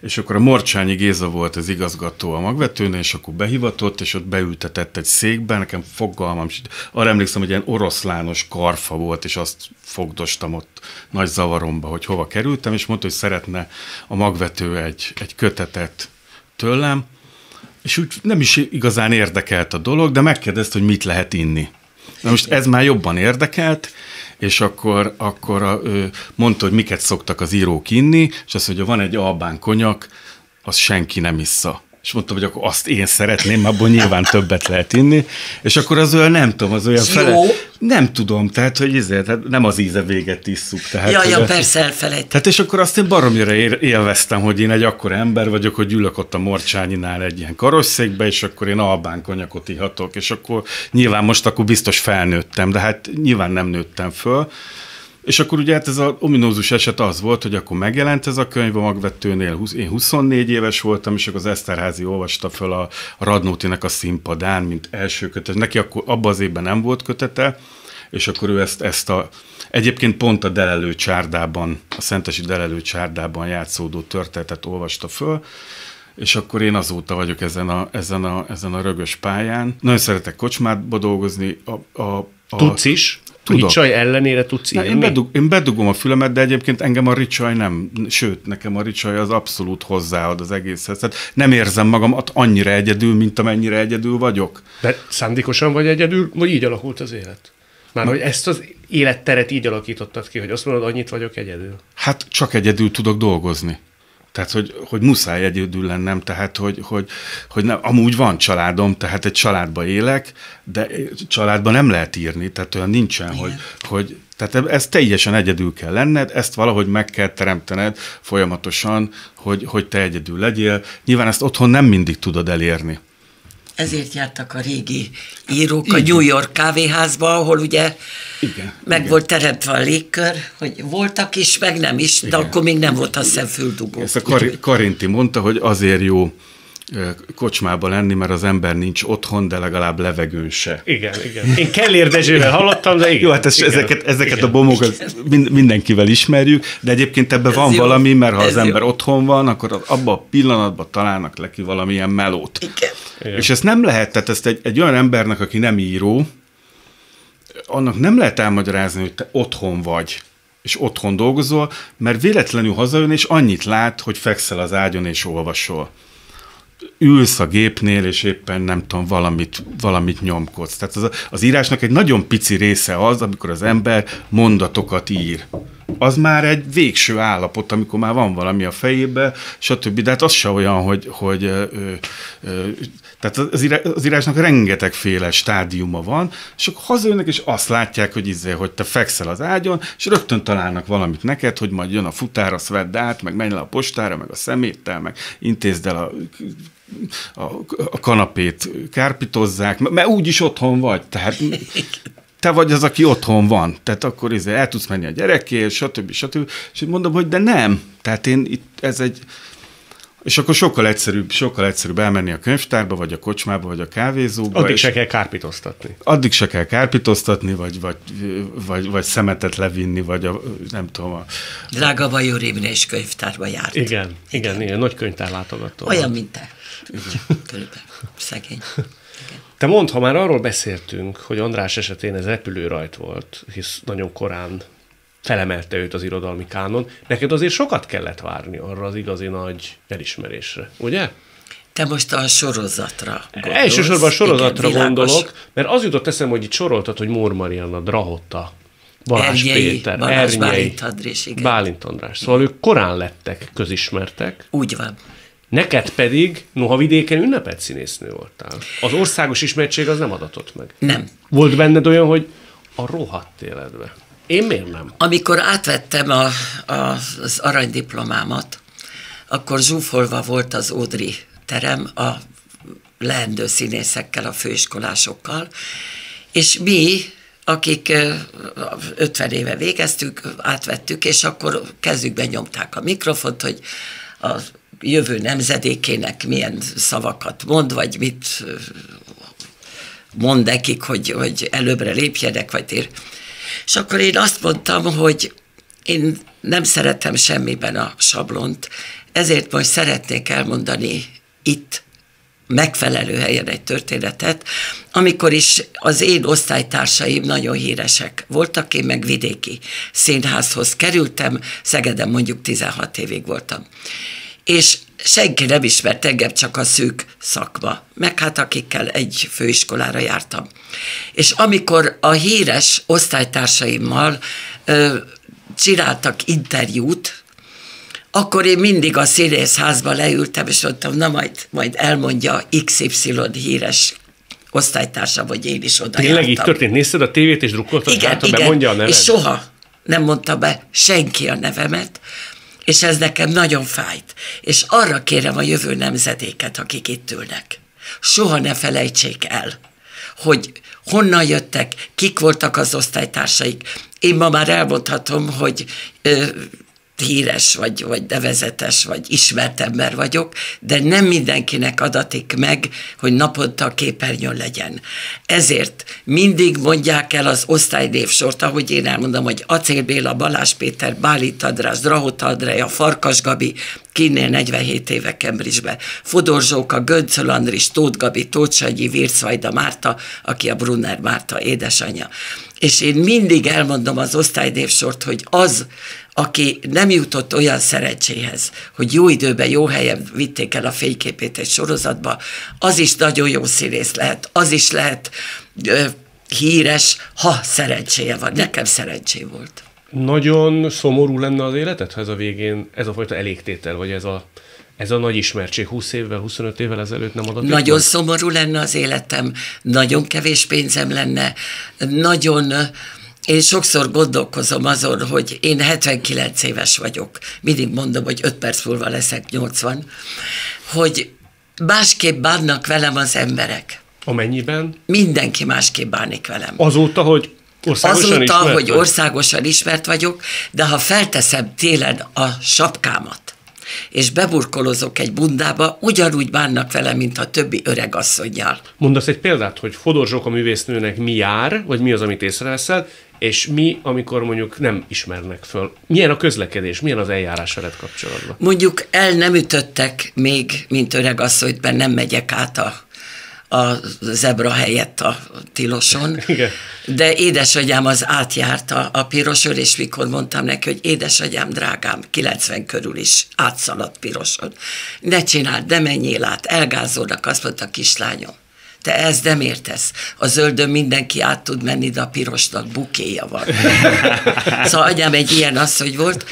[SPEAKER 2] És akkor a Morcsányi Géza volt az igazgató a magvetőnél, és akkor behivatott, és ott beültetett egy székbe, nekem fogalmam, arra emlékszem, hogy ilyen oroszlános karfa volt, és azt fogdostam ott nagy zavaromba, hogy hova kerültem, és mondta, hogy szeretne a magvető egy, egy kötetet tőlem, és úgy nem is igazán érdekelt a dolog, de megkérdezte, hogy mit lehet inni. Na most ez már jobban érdekelt, és akkor, akkor a, ő mondta, hogy miket szoktak az írók inni, és azt mondja, van egy albán konyak, az senki nem issza és mondtam, hogy akkor azt én szeretném, abból nyilván többet lehet inni, és akkor az olyan, nem tudom, az olyan fele... Jó. Nem tudom, tehát, hogy ezért, tehát nem az íze véget isszuk. Tehát,
[SPEAKER 1] ja, ja, persze elfelejt.
[SPEAKER 2] Tehát, és akkor azt én baromira élveztem, hogy én egy akkor ember vagyok, hogy ülök ott a Morcsányinál egy ilyen karosszékbe, és akkor én albán konyakot ihatok, és akkor nyilván most akkor biztos felnőttem, de hát nyilván nem nőttem föl. És akkor ugye hát ez az ominózus eset az volt, hogy akkor megjelent ez a könyv a magvetőnél, én 24 éves voltam, és akkor az Eszterházi olvasta föl a Radnótinek a színpadán, mint első kötet. Neki akkor abban az évben nem volt kötete, és akkor ő ezt, ezt a, egyébként pont a Delelő csárdában, a Szentesi Delelő csárdában játszódó történetet olvasta föl, és akkor én azóta vagyok ezen a, ezen a, ezen a rögös pályán. Nagyon szeretek kocsmátba dolgozni. A, a,
[SPEAKER 3] a, Tudsz is? Tudok. Ricsaj ellenére tudsz írni?
[SPEAKER 2] Én, bedug, én bedugom a fülemet, de egyébként engem a ricsaj nem, sőt, nekem a ricsaj az abszolút hozzáad az egészhez. Tehát nem érzem magam annyira egyedül, mint amennyire egyedül vagyok.
[SPEAKER 3] De szándékosan vagy egyedül, vagy így alakult az élet? Már hogy ezt az életteret így alakítottad ki, hogy azt mondod, annyit vagyok egyedül?
[SPEAKER 2] Hát csak egyedül tudok dolgozni. Tehát, hogy, hogy muszáj egyedül lennem, tehát, hogy, hogy, hogy nem, amúgy van családom, tehát egy családba élek, de családban nem lehet írni, tehát olyan nincsen, hogy, hogy tehát ez teljesen egyedül kell lenned, ezt valahogy meg kell teremtened folyamatosan, hogy, hogy te egyedül legyél. Nyilván ezt otthon nem mindig tudod elérni.
[SPEAKER 1] Ezért jártak a régi írók Igen. a New York kávéházba, ahol ugye Igen. meg Igen. volt teremtve a légkör, hogy voltak is, meg nem is, Igen. de akkor még nem volt a szemfüldugó.
[SPEAKER 2] Ezt a Kar- Karinti mondta, hogy azért jó kocsmába lenni, mert az ember nincs otthon, de legalább levegőn se.
[SPEAKER 3] Igen, igen. Én Kellér Dezsővel hallottam, de igen.
[SPEAKER 2] Jó, hát ez, igen. ezeket, ezeket igen. a bomokat mindenkivel ismerjük, de egyébként ebben van jó. valami, mert ha Ez az ember jó. otthon van, akkor abban a pillanatban találnak neki valamilyen melót.
[SPEAKER 1] Igen.
[SPEAKER 2] igen. És ezt nem lehet, tehát ezt egy, egy olyan embernek, aki nem író, annak nem lehet elmagyarázni, hogy te otthon vagy és otthon dolgozol, mert véletlenül hazajön, és annyit lát, hogy fekszel az ágyon és olvasol. Ülsz a gépnél, és éppen nem tudom, valamit, valamit nyomkodsz. Tehát az, az írásnak egy nagyon pici része az, amikor az ember mondatokat ír. Az már egy végső állapot, amikor már van valami a fejébe, stb. De hát az se olyan, hogy, hogy ö, ö, tehát az, írás, az írásnak rengetegféle stádiuma van, és akkor hazajönnek, és azt látják, hogy, izé, hogy te fekszel az ágyon, és rögtön találnak valamit neked, hogy majd jön a futár, azt vedd át, meg menj le a postára, meg a szeméttel, meg intézd el a a, a kanapét kárpitozzák, mert úgyis otthon vagy, tehát te vagy az, aki otthon van, tehát akkor izé el tudsz menni a gyerekért, stb. stb. És mondom, hogy de nem, tehát én itt ez egy, és akkor sokkal egyszerűbb, sokkal egyszerűbb elmenni a könyvtárba, vagy a kocsmába, vagy a kávézóba.
[SPEAKER 3] Addig se kell kárpitoztatni.
[SPEAKER 2] Addig se kell kárpitoztatni, vagy, vagy, vagy, vagy szemetet levinni, vagy a, nem tudom. A...
[SPEAKER 1] Drága Bajor és könyvtárba járt.
[SPEAKER 3] Igen, igen, igen, igen nagy könyvtárlátogató.
[SPEAKER 1] Olyan, mint te. Körülbelül. Szegény.
[SPEAKER 3] Te mondd, ha már arról beszéltünk, hogy András esetén ez repülőrajt volt, hisz nagyon korán felemelte őt az irodalmi kánon, neked azért sokat kellett várni arra az igazi nagy elismerésre, ugye?
[SPEAKER 1] Te most a sorozatra
[SPEAKER 3] gondolsz. Elsősorban a sorozatra Igen, gondolok, mert az jutott eszembe, hogy itt soroltad, hogy Mór Marianna, Drahotta, Balázs
[SPEAKER 1] Ernyei,
[SPEAKER 3] Péter,
[SPEAKER 1] Balázs
[SPEAKER 3] Ernyei,
[SPEAKER 1] Bálint András, igen.
[SPEAKER 3] Bálint András. Szóval ők korán lettek közismertek.
[SPEAKER 1] Úgy van.
[SPEAKER 3] Neked pedig, noha vidéken ünnepelt színésznő voltál. Az országos ismertség az nem adatott meg.
[SPEAKER 1] Nem.
[SPEAKER 3] Volt benned olyan, hogy a rohadt életbe. Én miért nem?
[SPEAKER 1] Amikor átvettem a, a, az aranydiplomámat, akkor zsúfolva volt az Ódri terem a leendő színészekkel, a főiskolásokkal, és mi, akik 50 éve végeztük, átvettük, és akkor kezükbe nyomták a mikrofont, hogy a jövő nemzedékének milyen szavakat mond, vagy mit mond nekik, hogy, hogy előbbre lépjenek, vagy tér. És akkor én azt mondtam, hogy én nem szeretem semmiben a sablont, ezért most szeretnék elmondani itt megfelelő helyen egy történetet, amikor is az én osztálytársaim nagyon híresek voltak, én meg vidéki színházhoz kerültem, Szegeden mondjuk 16 évig voltam és senki nem ismert engem, csak a szűk szakma, meg hát akikkel egy főiskolára jártam. És amikor a híres osztálytársaimmal ö, csináltak interjút, akkor én mindig a színészházba leültem, és mondtam, na majd, majd elmondja XY híres osztálytársa, vagy én is oda
[SPEAKER 3] Tényleg így történt? Nézted a tévét, és drukkoltad,
[SPEAKER 1] igen,
[SPEAKER 3] hát,
[SPEAKER 1] igen,
[SPEAKER 3] bemondja a neved?
[SPEAKER 1] és soha nem mondta be senki a nevemet, és ez nekem nagyon fájt. És arra kérem a jövő nemzedéket, akik itt ülnek, soha ne felejtsék el, hogy honnan jöttek, kik voltak az osztálytársaik. Én ma már elmondhatom, hogy ö, híres, vagy, vagy nevezetes, vagy ismert ember vagyok, de nem mindenkinek adatik meg, hogy naponta a képernyőn legyen. Ezért mindig mondják el az osztálynévsort, ahogy én elmondom, hogy Acél Béla, Balázs Péter, Bálint András, Drahot Andrea, Farkas Gabi, Kinnél 47 éve Cambridge-be, Fodor Zsóka, Göncöl Andris, Tóth Gabi, Tóth Sanyi, Vircvajda Márta, aki a Brunner Márta édesanyja. És én mindig elmondom az osztálynévsort, hogy az, aki nem jutott olyan szerencséhez, hogy jó időben, jó helyen vitték el a fényképét egy sorozatba, az is nagyon jó színész lehet, az is lehet ö, híres, ha szerencséje van. Nekem szerencsé volt.
[SPEAKER 3] Nagyon szomorú lenne az életed, ha ez a végén ez a fajta elégtétel, vagy ez a, ez a nagy ismertség 20 évvel, 25 évvel ezelőtt nem adott?
[SPEAKER 1] Nagyon meg? szomorú lenne az életem, nagyon kevés pénzem lenne, nagyon én sokszor gondolkozom azon, hogy én 79 éves vagyok, mindig mondom, hogy 5 perc múlva leszek 80, hogy másképp bánnak velem az emberek.
[SPEAKER 3] Amennyiben?
[SPEAKER 1] Mindenki másképp bánik velem.
[SPEAKER 3] Azóta, hogy országosan
[SPEAKER 1] Azóta,
[SPEAKER 3] ismert
[SPEAKER 1] hogy
[SPEAKER 3] vagy?
[SPEAKER 1] országosan ismert vagyok, de ha felteszem télen a sapkámat, és beburkolozok egy bundába, ugyanúgy bánnak vele, mint a többi öreg asszonyjal.
[SPEAKER 3] Mondasz egy példát, hogy Fodor Zsóka művésznőnek mi jár, vagy mi az, amit észreveszel, és mi, amikor mondjuk nem ismernek föl. Milyen a közlekedés, milyen az eljárás veled kapcsolatban?
[SPEAKER 1] Mondjuk el nem ütöttek még, mint öreg asszonyt, mert nem megyek át a, a zebra helyett a tiloson. <laughs>
[SPEAKER 3] Igen.
[SPEAKER 1] De édesanyám az átjárt a, a piroson, és mikor mondtam neki, hogy édesanyám, drágám, 90 körül is átszaladt piroson. Ne csináld, de menjél át, elgázolnak, azt mondta a kislányom. Te ezt nem értesz. A zöldön mindenki át tud menni, de a pirosnak bukéja van. <laughs> szóval anyám egy ilyen asszony volt,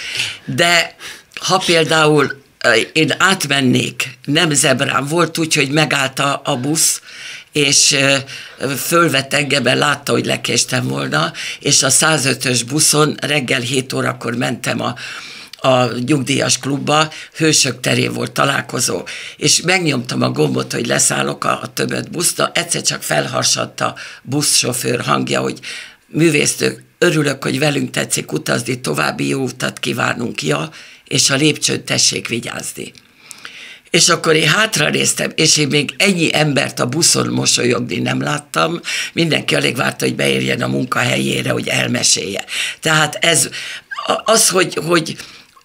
[SPEAKER 1] de ha például én átmennék, nem zebrán, volt úgy, hogy megállt a, a busz, és fölvett engem, látta, hogy lekéstem volna, és a 105-ös buszon reggel 7 órakor mentem a, a nyugdíjas klubba, Hősök terén volt találkozó, és megnyomtam a gombot, hogy leszállok a, a többet buszta, egyszer csak felharsadt a buszsofőr hangja, hogy művésztők, örülök, hogy velünk tetszik utazni, további jó utat kívánunk, ja, és a lépcsőn tessék vigyázni. És akkor én hátra néztem, és én még ennyi embert a buszon mosolyogni nem láttam. Mindenki alig várta, hogy beérjen a munkahelyére, hogy elmesélje. Tehát ez az, hogy, hogy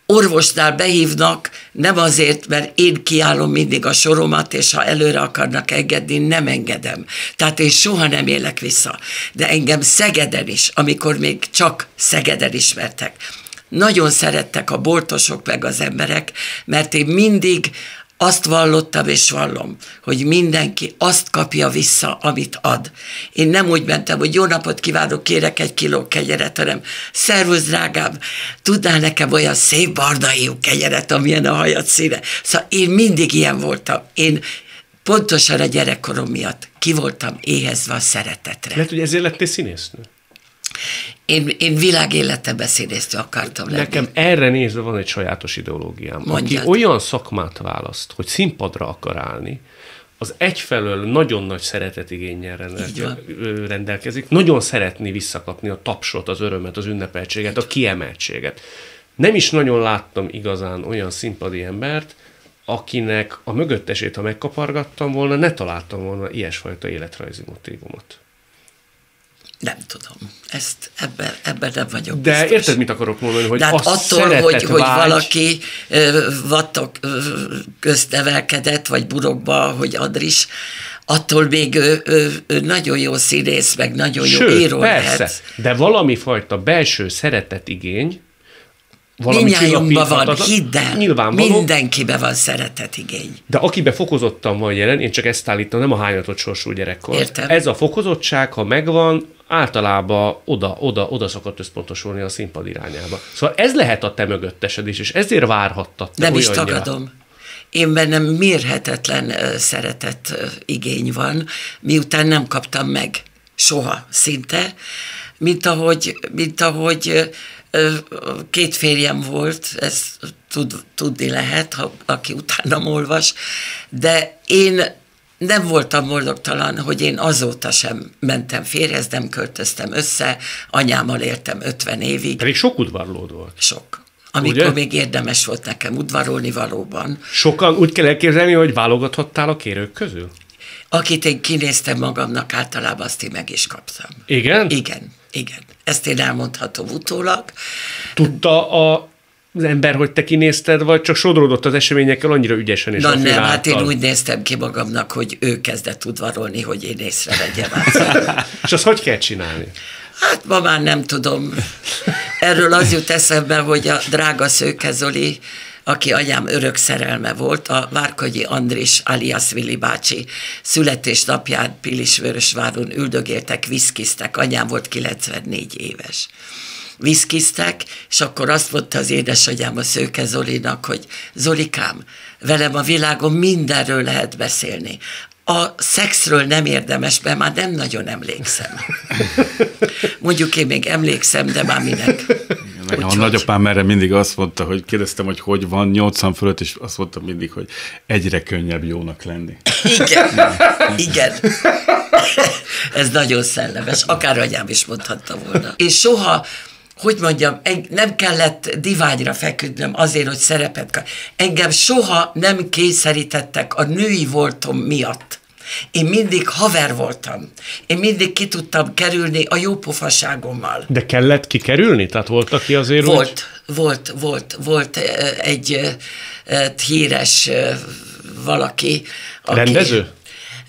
[SPEAKER 1] orvosnál behívnak, nem azért, mert én kiállom mindig a soromat, és ha előre akarnak engedni, nem engedem. Tehát én soha nem élek vissza. De engem Szegeden is, amikor még csak Szegeden ismertek, nagyon szerettek a boltosok meg az emberek, mert én mindig azt vallottam és vallom, hogy mindenki azt kapja vissza, amit ad. Én nem úgy mentem, hogy jó napot kívánok, kérek egy kiló kenyeret, hanem szervusz, drágám, tudnál nekem olyan szép bardaiú kenyeret, amilyen a hajad színe. Szóval én mindig ilyen voltam. Én pontosan a gyerekkorom miatt ki voltam éhezve a szeretetre.
[SPEAKER 3] Lehet, hogy ezért lettél színésznő?
[SPEAKER 1] Én, én világéletebe színésznő akartam lenni.
[SPEAKER 3] Nekem erre nézve van egy sajátos ideológiám.
[SPEAKER 1] Mondjad.
[SPEAKER 3] Aki olyan szakmát választ, hogy színpadra akar állni, az egyfelől nagyon nagy szeretetigényel rendelke, rendelkezik, nagyon szeretni visszakapni a tapsot, az örömet, az ünnepeltséget, a kiemeltséget. Nem is nagyon láttam igazán olyan színpadi embert, akinek a mögöttesét, ha megkapargattam volna, ne találtam volna ilyesfajta életrajzi motivumot.
[SPEAKER 1] Nem tudom. Ezt ebben, ebben nem vagyok
[SPEAKER 3] De
[SPEAKER 1] biztos.
[SPEAKER 3] érted, mit akarok mondani? Hogy
[SPEAKER 1] De hát
[SPEAKER 3] azt
[SPEAKER 1] attól, hogy,
[SPEAKER 3] szeretet
[SPEAKER 1] hogy
[SPEAKER 3] vágy,
[SPEAKER 1] valaki vattok ö, közt nevelkedett, vagy burokba, hogy Adris, attól még ő, ő, ő nagyon jó színész, meg nagyon jó
[SPEAKER 3] Sőt,
[SPEAKER 1] író
[SPEAKER 3] persze,
[SPEAKER 1] lehet.
[SPEAKER 3] de valami fajta belső szeretetigény, valami
[SPEAKER 1] Mindnyájunkban van, hidd el,
[SPEAKER 3] Nyilvánvaló,
[SPEAKER 1] mindenkiben van szeretetigény.
[SPEAKER 3] de akibe fokozottan van jelen, én csak ezt állítom, nem a hányatott sorsú gyerekkor.
[SPEAKER 1] Értem.
[SPEAKER 3] Ez a fokozottság, ha megvan, általában oda, oda, oda szokott összpontosulni a színpad irányába. Szóval ez lehet a te mögöttesed is, és ezért várhattad te
[SPEAKER 1] Nem is tagadom. Én bennem mérhetetlen szeretet igény van, miután nem kaptam meg soha szinte, mint ahogy, mint ahogy két férjem volt, ezt tud, tudni lehet, ha, aki utánam olvas, de én nem voltam boldogtalan, hogy én azóta sem mentem férjhez, nem költöztem össze, anyámmal éltem 50 évig,
[SPEAKER 3] Pedig sok udvarlód volt.
[SPEAKER 1] sok. Amikor
[SPEAKER 3] Ugye?
[SPEAKER 1] még érdemes volt nekem udvarolni valóban.
[SPEAKER 3] Sokan úgy kell elképzelni, hogy válogathattál a kérők közül?
[SPEAKER 1] Akit én kinéztem magamnak, általában azt én meg is kaptam.
[SPEAKER 3] Igen?
[SPEAKER 1] Igen, igen. Ezt én elmondhatom utólag.
[SPEAKER 3] Tudta a, az ember, hogy te kinézted, vagy csak sodródott az eseményekkel annyira ügyesen és
[SPEAKER 1] Na nem, hát én úgy néztem ki magamnak, hogy ő kezdett udvarolni, hogy én észrevegyem át. <laughs>
[SPEAKER 3] És azt hogy kell csinálni?
[SPEAKER 1] Hát ma már nem tudom. Erről az jut eszembe, hogy a drága Szőke Zoli, aki anyám örök szerelme volt, a Várkogyi Andris alias Vili bácsi születésnapján Pilisvörösváron üldögéltek, viszkiztek, anyám volt 94 éves. Viszkiztek, és akkor azt mondta az édesanyám a Szőke Zolinak, hogy Zolikám, velem a világon mindenről lehet beszélni. A szexről nem érdemes, mert már nem nagyon emlékszem. <laughs> Mondjuk én még emlékszem, de már minek.
[SPEAKER 2] A
[SPEAKER 1] Úgyhogy-
[SPEAKER 2] nagyapám erre mindig azt mondta, hogy kérdeztem, hogy hogy van 80 fölött, és azt mondta mindig, hogy egyre könnyebb jónak lenni.
[SPEAKER 1] Igen, igen. <laughs> Ez nagyon szellemes, akár anyám is mondhatta volna. És soha, hogy mondjam, nem kellett diványra feküdnöm azért, hogy szerepet kap. Engem soha nem kényszerítettek a női voltom miatt. Én mindig haver voltam. Én mindig ki tudtam kerülni a jópofaságommal.
[SPEAKER 3] De kellett kikerülni? Tehát volt, aki azért úgy...
[SPEAKER 1] Volt, volt, volt, volt eh, egy eh, híres valaki. Aki,
[SPEAKER 3] Rendező?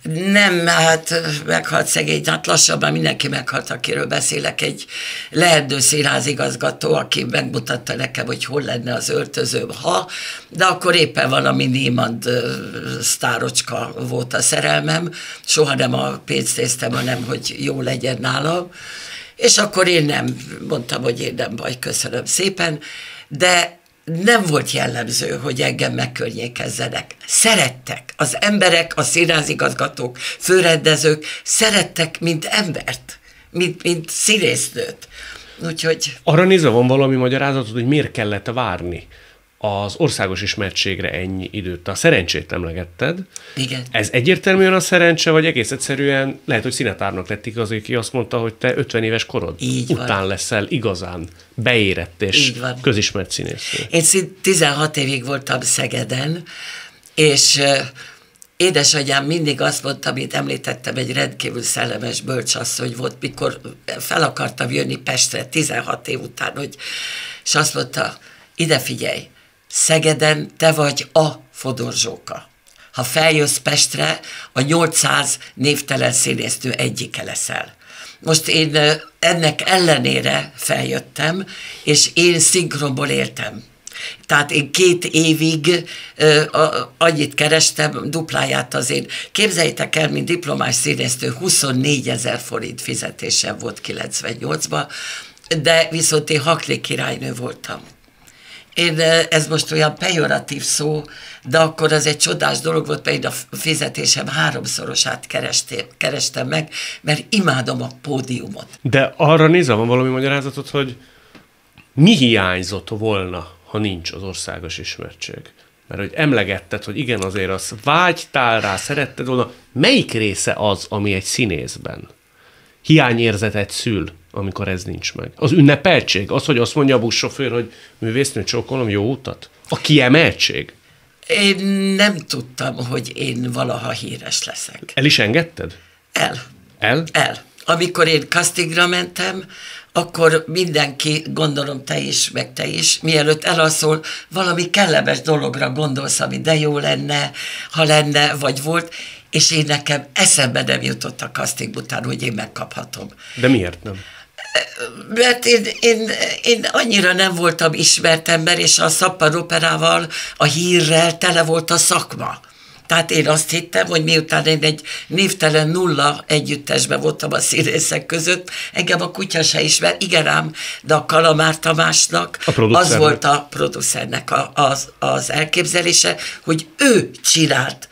[SPEAKER 1] Nem, hát meghalt szegény, hát lassabban mindenki meghalt, akiről beszélek. Egy lehető színházigazgató, aki megmutatta nekem, hogy hol lenne az öltöző, ha, de akkor éppen valami Niemand sztárocska volt a szerelmem, soha nem a pénzt néztem, hanem hogy jó legyen nálam, és akkor én nem, mondtam, hogy én nem baj, köszönöm szépen, de nem volt jellemző, hogy engem megkörnyékezzenek. Szerettek. Az emberek, a színházigazgatók, főrendezők szerettek, mint embert, mint, mint színésznőt. Úgyhogy...
[SPEAKER 3] Arra nézve van valami magyarázatod, hogy miért kellett várni az országos ismertségre ennyi időt. A szerencsét emlegetted.
[SPEAKER 1] Igen.
[SPEAKER 3] Ez egyértelműen a szerencse, vagy egész egyszerűen lehet, hogy színetárnak lett igaz, aki azt mondta, hogy te 50 éves korod
[SPEAKER 1] Így
[SPEAKER 3] után
[SPEAKER 1] van.
[SPEAKER 3] leszel igazán beérett és
[SPEAKER 1] Így van.
[SPEAKER 3] közismert színésznő.
[SPEAKER 1] Én szint 16 évig voltam Szegeden, és édesanyám mindig azt mondta, amit említettem, egy rendkívül szellemes bölcsasszony volt, mikor fel akartam jönni Pestre 16 év után, hogy, és azt mondta, ide figyelj, Szegeden te vagy a Fodor Zsóka. Ha feljössz Pestre, a 800 névtelen színésznő egyike leszel. Most én ennek ellenére feljöttem, és én szinkronból éltem. Tehát én két évig ö, a, annyit kerestem, dupláját az én. Képzeljétek el, mint diplomás színésznő 24 ezer forint fizetésem volt 98-ban, de viszont én Hakli királynő voltam. Én, ö, ez most olyan pejoratív szó, de akkor az egy csodás dolog volt, mert én a fizetésem háromszorosát kerestem, kerestem meg, mert imádom a pódiumot.
[SPEAKER 3] De arra nézve van valami magyarázatod, hogy mi hiányzott volna, ha nincs az országos ismertség? Mert hogy emlegetted, hogy igen, azért az vágytál rá, szeretted volna. Melyik része az, ami egy színészben hiányérzetet szül, amikor ez nincs meg? Az ünnepeltség? Az, hogy azt mondja a buszsofőr, hogy művésznő csókolom, jó utat? A kiemeltség?
[SPEAKER 1] Én nem tudtam, hogy én valaha híres leszek.
[SPEAKER 3] El is engedted?
[SPEAKER 1] El.
[SPEAKER 3] El?
[SPEAKER 1] El. Amikor én castingra mentem, akkor mindenki, gondolom te is, meg te is, mielőtt elalszol, valami kellemes dologra gondolsz, ami de jó lenne, ha lenne, vagy volt, és én nekem eszembe nem jutott a casting után, hogy én megkaphatom.
[SPEAKER 3] De miért nem?
[SPEAKER 1] Mert én, én, én annyira nem voltam ismert ember, és a szappan operával, a hírrel tele volt a szakma. Tehát én azt hittem, hogy miután én egy névtelen nulla együttesben voltam a színészek között, engem a kutya se ismer, igen ám, de a Kalamár Tamásnak
[SPEAKER 3] A
[SPEAKER 1] az volt a producernek a, az, az elképzelése, hogy ő csinált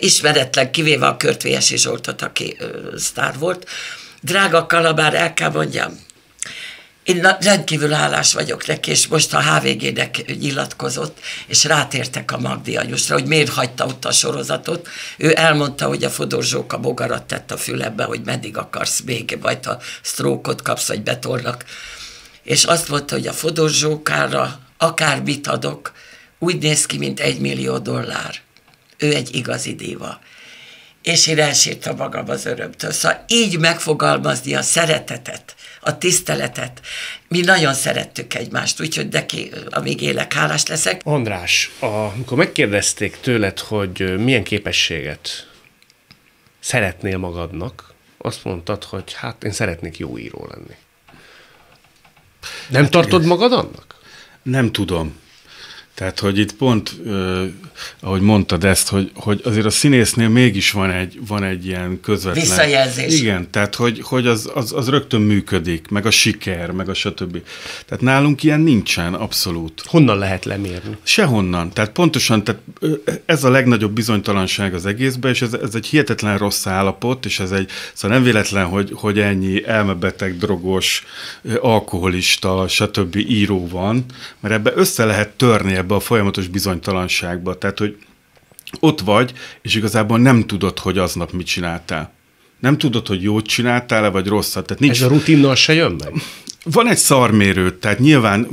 [SPEAKER 1] ismeretlen, kivéve a Körtvélyesi Zsoltot, aki sztár volt. Drága Kalabár, el kell mondjam, én rendkívül hálás vagyok neki, és most a HVG-nek nyilatkozott, és rátértek a Magdi anyusra, hogy miért hagyta ott a sorozatot. Ő elmondta, hogy a Fodor Zsóka bogarat tett a fülembe, hogy meddig akarsz még, majd ha sztrókot kapsz, vagy betolnak. És azt mondta, hogy a Fodor Zsókára akármit adok, úgy néz ki, mint egy millió dollár. Ő egy igazi diva és én elsírtam magam az örömtől. Szóval így megfogalmazni a szeretetet, a tiszteletet. Mi nagyon szerettük egymást, úgyhogy neki, amíg élek, hálás leszek.
[SPEAKER 3] András, a, amikor megkérdezték tőled, hogy milyen képességet szeretnél magadnak, azt mondtad, hogy hát én szeretnék jó író lenni. Nem hát tartod magad annak?
[SPEAKER 2] Nem tudom. Tehát, hogy itt pont, uh, ahogy mondtad ezt, hogy, hogy azért a színésznél mégis van egy, van egy ilyen közvetlen...
[SPEAKER 1] Visszajelzés.
[SPEAKER 2] Igen, tehát, hogy, hogy az, az, az rögtön működik, meg a siker, meg a stb. Tehát nálunk ilyen nincsen, abszolút.
[SPEAKER 3] Honnan lehet lemérni?
[SPEAKER 2] Sehonnan. Tehát pontosan, tehát ez a legnagyobb bizonytalanság az egészben, és ez, ez egy hihetetlen rossz állapot, és ez egy, szóval nem véletlen, hogy, hogy ennyi elmebeteg, drogos, alkoholista, stb. író van, mert ebbe össze lehet törni ebbe a folyamatos bizonytalanságba. Tehát, hogy ott vagy, és igazából nem tudod, hogy aznap mit csináltál. Nem tudod, hogy jót csináltál-e, vagy rosszat. Tehát nincs,
[SPEAKER 3] Ez a rutinnal se jön meg?
[SPEAKER 2] van egy szarmérő, tehát nyilván,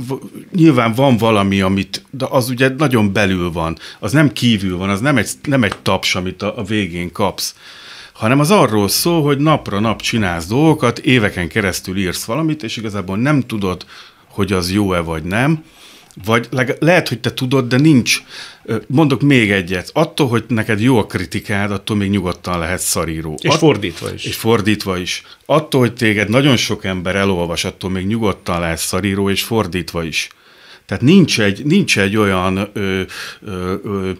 [SPEAKER 2] nyilván van valami, amit, de az ugye nagyon belül van, az nem kívül van, az nem egy, nem egy taps, amit a, a végén kapsz, hanem az arról szól, hogy napra nap csinálsz dolgokat, éveken keresztül írsz valamit, és igazából nem tudod, hogy az jó-e vagy nem, Vagy leg- lehet, hogy te tudod, de nincs. Mondok még egyet. Attól, hogy neked jó a kritikád, attól még nyugodtan lehet szaríró.
[SPEAKER 3] És At- fordítva is.
[SPEAKER 2] És fordítva is. Attól, hogy téged nagyon sok ember elolvas, attól még nyugodtan lehet szaríró, és fordítva is. Tehát nincs egy, nincs egy olyan ö, ö, ö,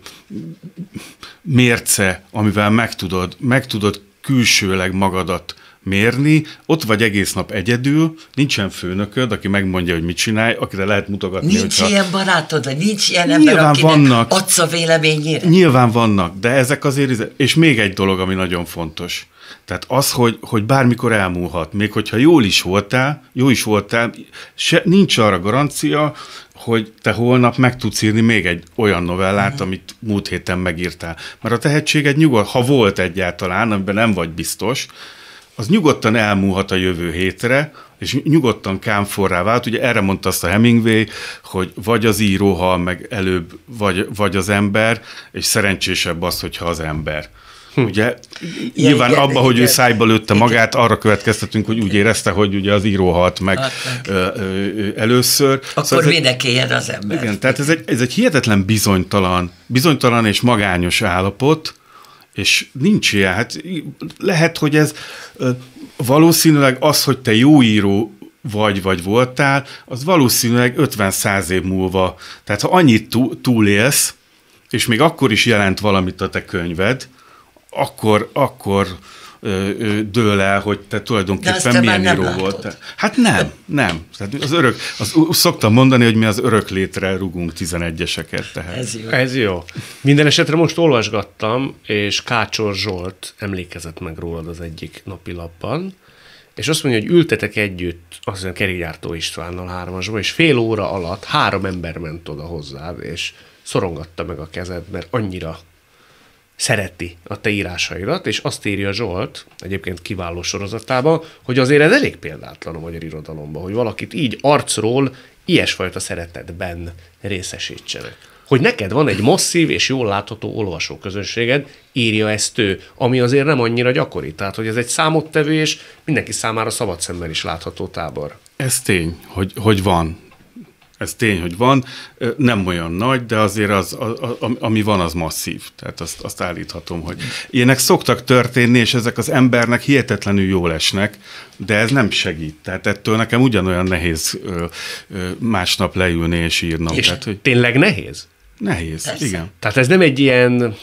[SPEAKER 2] mérce, amivel meg tudod, meg tudod külsőleg magadat mérni, ott vagy egész nap egyedül, nincsen főnököd, aki megmondja, hogy mit csinálj, akire lehet mutogatni.
[SPEAKER 1] Nincs hogyha... ilyen barátod, vagy nincs ilyen ember, Nyilván akinek vannak, adsz a véleményére?
[SPEAKER 2] Nyilván vannak, de ezek azért, és még egy dolog, ami nagyon fontos. Tehát az, hogy, hogy bármikor elmúlhat, még hogyha jól is voltál, jó is voltál, se, nincs arra garancia, hogy te holnap meg tudsz írni még egy olyan novellát, uh-huh. amit múlt héten megírtál. Mert a tehetséged nyugodt, ha volt egyáltalán, amiben nem vagy biztos, az nyugodtan elmúlhat a jövő hétre, és nyugodtan kámforrá vált. Ugye erre mondta azt a Hemingway, hogy vagy az író hal meg előbb, vagy, vagy az ember, és szerencsésebb az, hogyha az ember. Hm. Ugye ja, nyilván igen, abba, hogy igen. ő szájba lőtte igen. magát, arra következtetünk, hogy úgy érezte, hogy ugye az író halt meg, hát. Ö, ö, először.
[SPEAKER 1] Akkor szóval mindenkéjed az ember.
[SPEAKER 2] Igen, tehát ez egy, ez egy hihetetlen bizonytalan, bizonytalan és magányos állapot, és nincs ilyen. Hát lehet, hogy ez valószínűleg az, hogy te jó író vagy, vagy voltál, az valószínűleg 50-100 év múlva, tehát ha annyit túlélsz, és még akkor is jelent valamit a te könyved, akkor, akkor dől el, hogy te tulajdonképpen te milyen író volt. Hát nem, nem. Tehát az örök, az, szoktam mondani, hogy mi az örök létre rugunk 11-eseket. Tehát.
[SPEAKER 3] Ez jó. Ez jó. Minden esetre most olvasgattam, és Kácsor Zsolt emlékezett meg rólad az egyik napilapban, és azt mondja, hogy ültetek együtt, azt mondja, Kerékgyártó Istvánnal hármasba, és fél óra alatt három ember ment oda hozzád, és szorongatta meg a kezed, mert annyira szereti a te írásaidat, és azt írja Zsolt, egyébként kiváló sorozatában, hogy azért ez elég példátlan a magyar irodalomban, hogy valakit így arcról ilyesfajta szeretetben részesítsenek. Hogy neked van egy masszív és jól látható olvasóközönséged, írja ezt ő, ami azért nem annyira gyakori. Tehát, hogy ez egy számottevő és mindenki számára szabad szemmel is látható tábor.
[SPEAKER 2] Ez tény, hogy, hogy van. Ez tény, hogy van, nem olyan nagy, de azért az, a, a, ami van, az masszív. Tehát azt, azt állíthatom, hogy ilyenek szoktak történni, és ezek az embernek hihetetlenül jól esnek, de ez nem segít. Tehát ettől nekem ugyanolyan nehéz ö, ö, másnap leülni és írnom.
[SPEAKER 3] És
[SPEAKER 2] Tehát,
[SPEAKER 3] hogy tényleg nehéz?
[SPEAKER 2] Nehéz, Persze. igen.
[SPEAKER 3] Tehát ez nem egy ilyen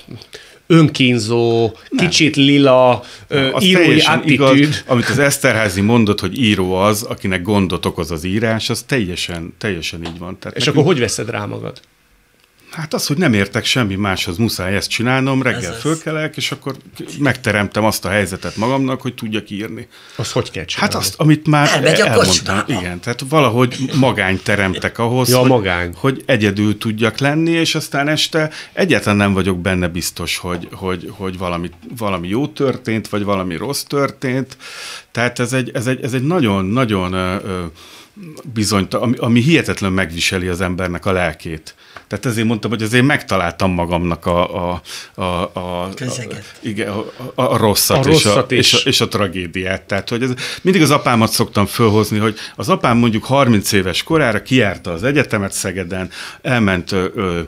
[SPEAKER 3] önkínzó, nem. kicsit lila, nem, írói attitűd. Igaz,
[SPEAKER 2] amit az Eszterházi mondott, hogy író az, akinek gondot okoz az írás, az teljesen, teljesen így van.
[SPEAKER 3] Tehát És nekünk, akkor hogy veszed rá magad?
[SPEAKER 2] Hát az, hogy nem értek semmi máshoz, muszáj ezt csinálnom, reggel Ez fölkelek, és akkor megteremtem azt a helyzetet magamnak, hogy tudjak írni.
[SPEAKER 3] Az hogy kell csinálni?
[SPEAKER 2] Hát azt, amit már Elmegy elmondtam. Igen, tehát valahogy magány teremtek ahhoz,
[SPEAKER 3] ja,
[SPEAKER 2] hogy,
[SPEAKER 3] magány.
[SPEAKER 2] hogy egyedül tudjak lenni, és aztán este egyáltalán nem vagyok benne biztos, hogy, hogy, hogy valami, valami jó történt, vagy valami rossz történt. Tehát ez egy, ez egy, ez egy nagyon, nagyon bizonyta, ami, ami hihetetlen megviseli az embernek a lelkét. Tehát ezért mondtam, hogy azért megtaláltam magamnak a, a, a, a, a, igen, a, a, a rosszat, a és, rosszat a, és, a, és a tragédiát. Tehát, hogy ez, mindig az apámat szoktam fölhozni, hogy az apám mondjuk 30 éves korára kiárta az egyetemet Szegeden, elment ö, ö,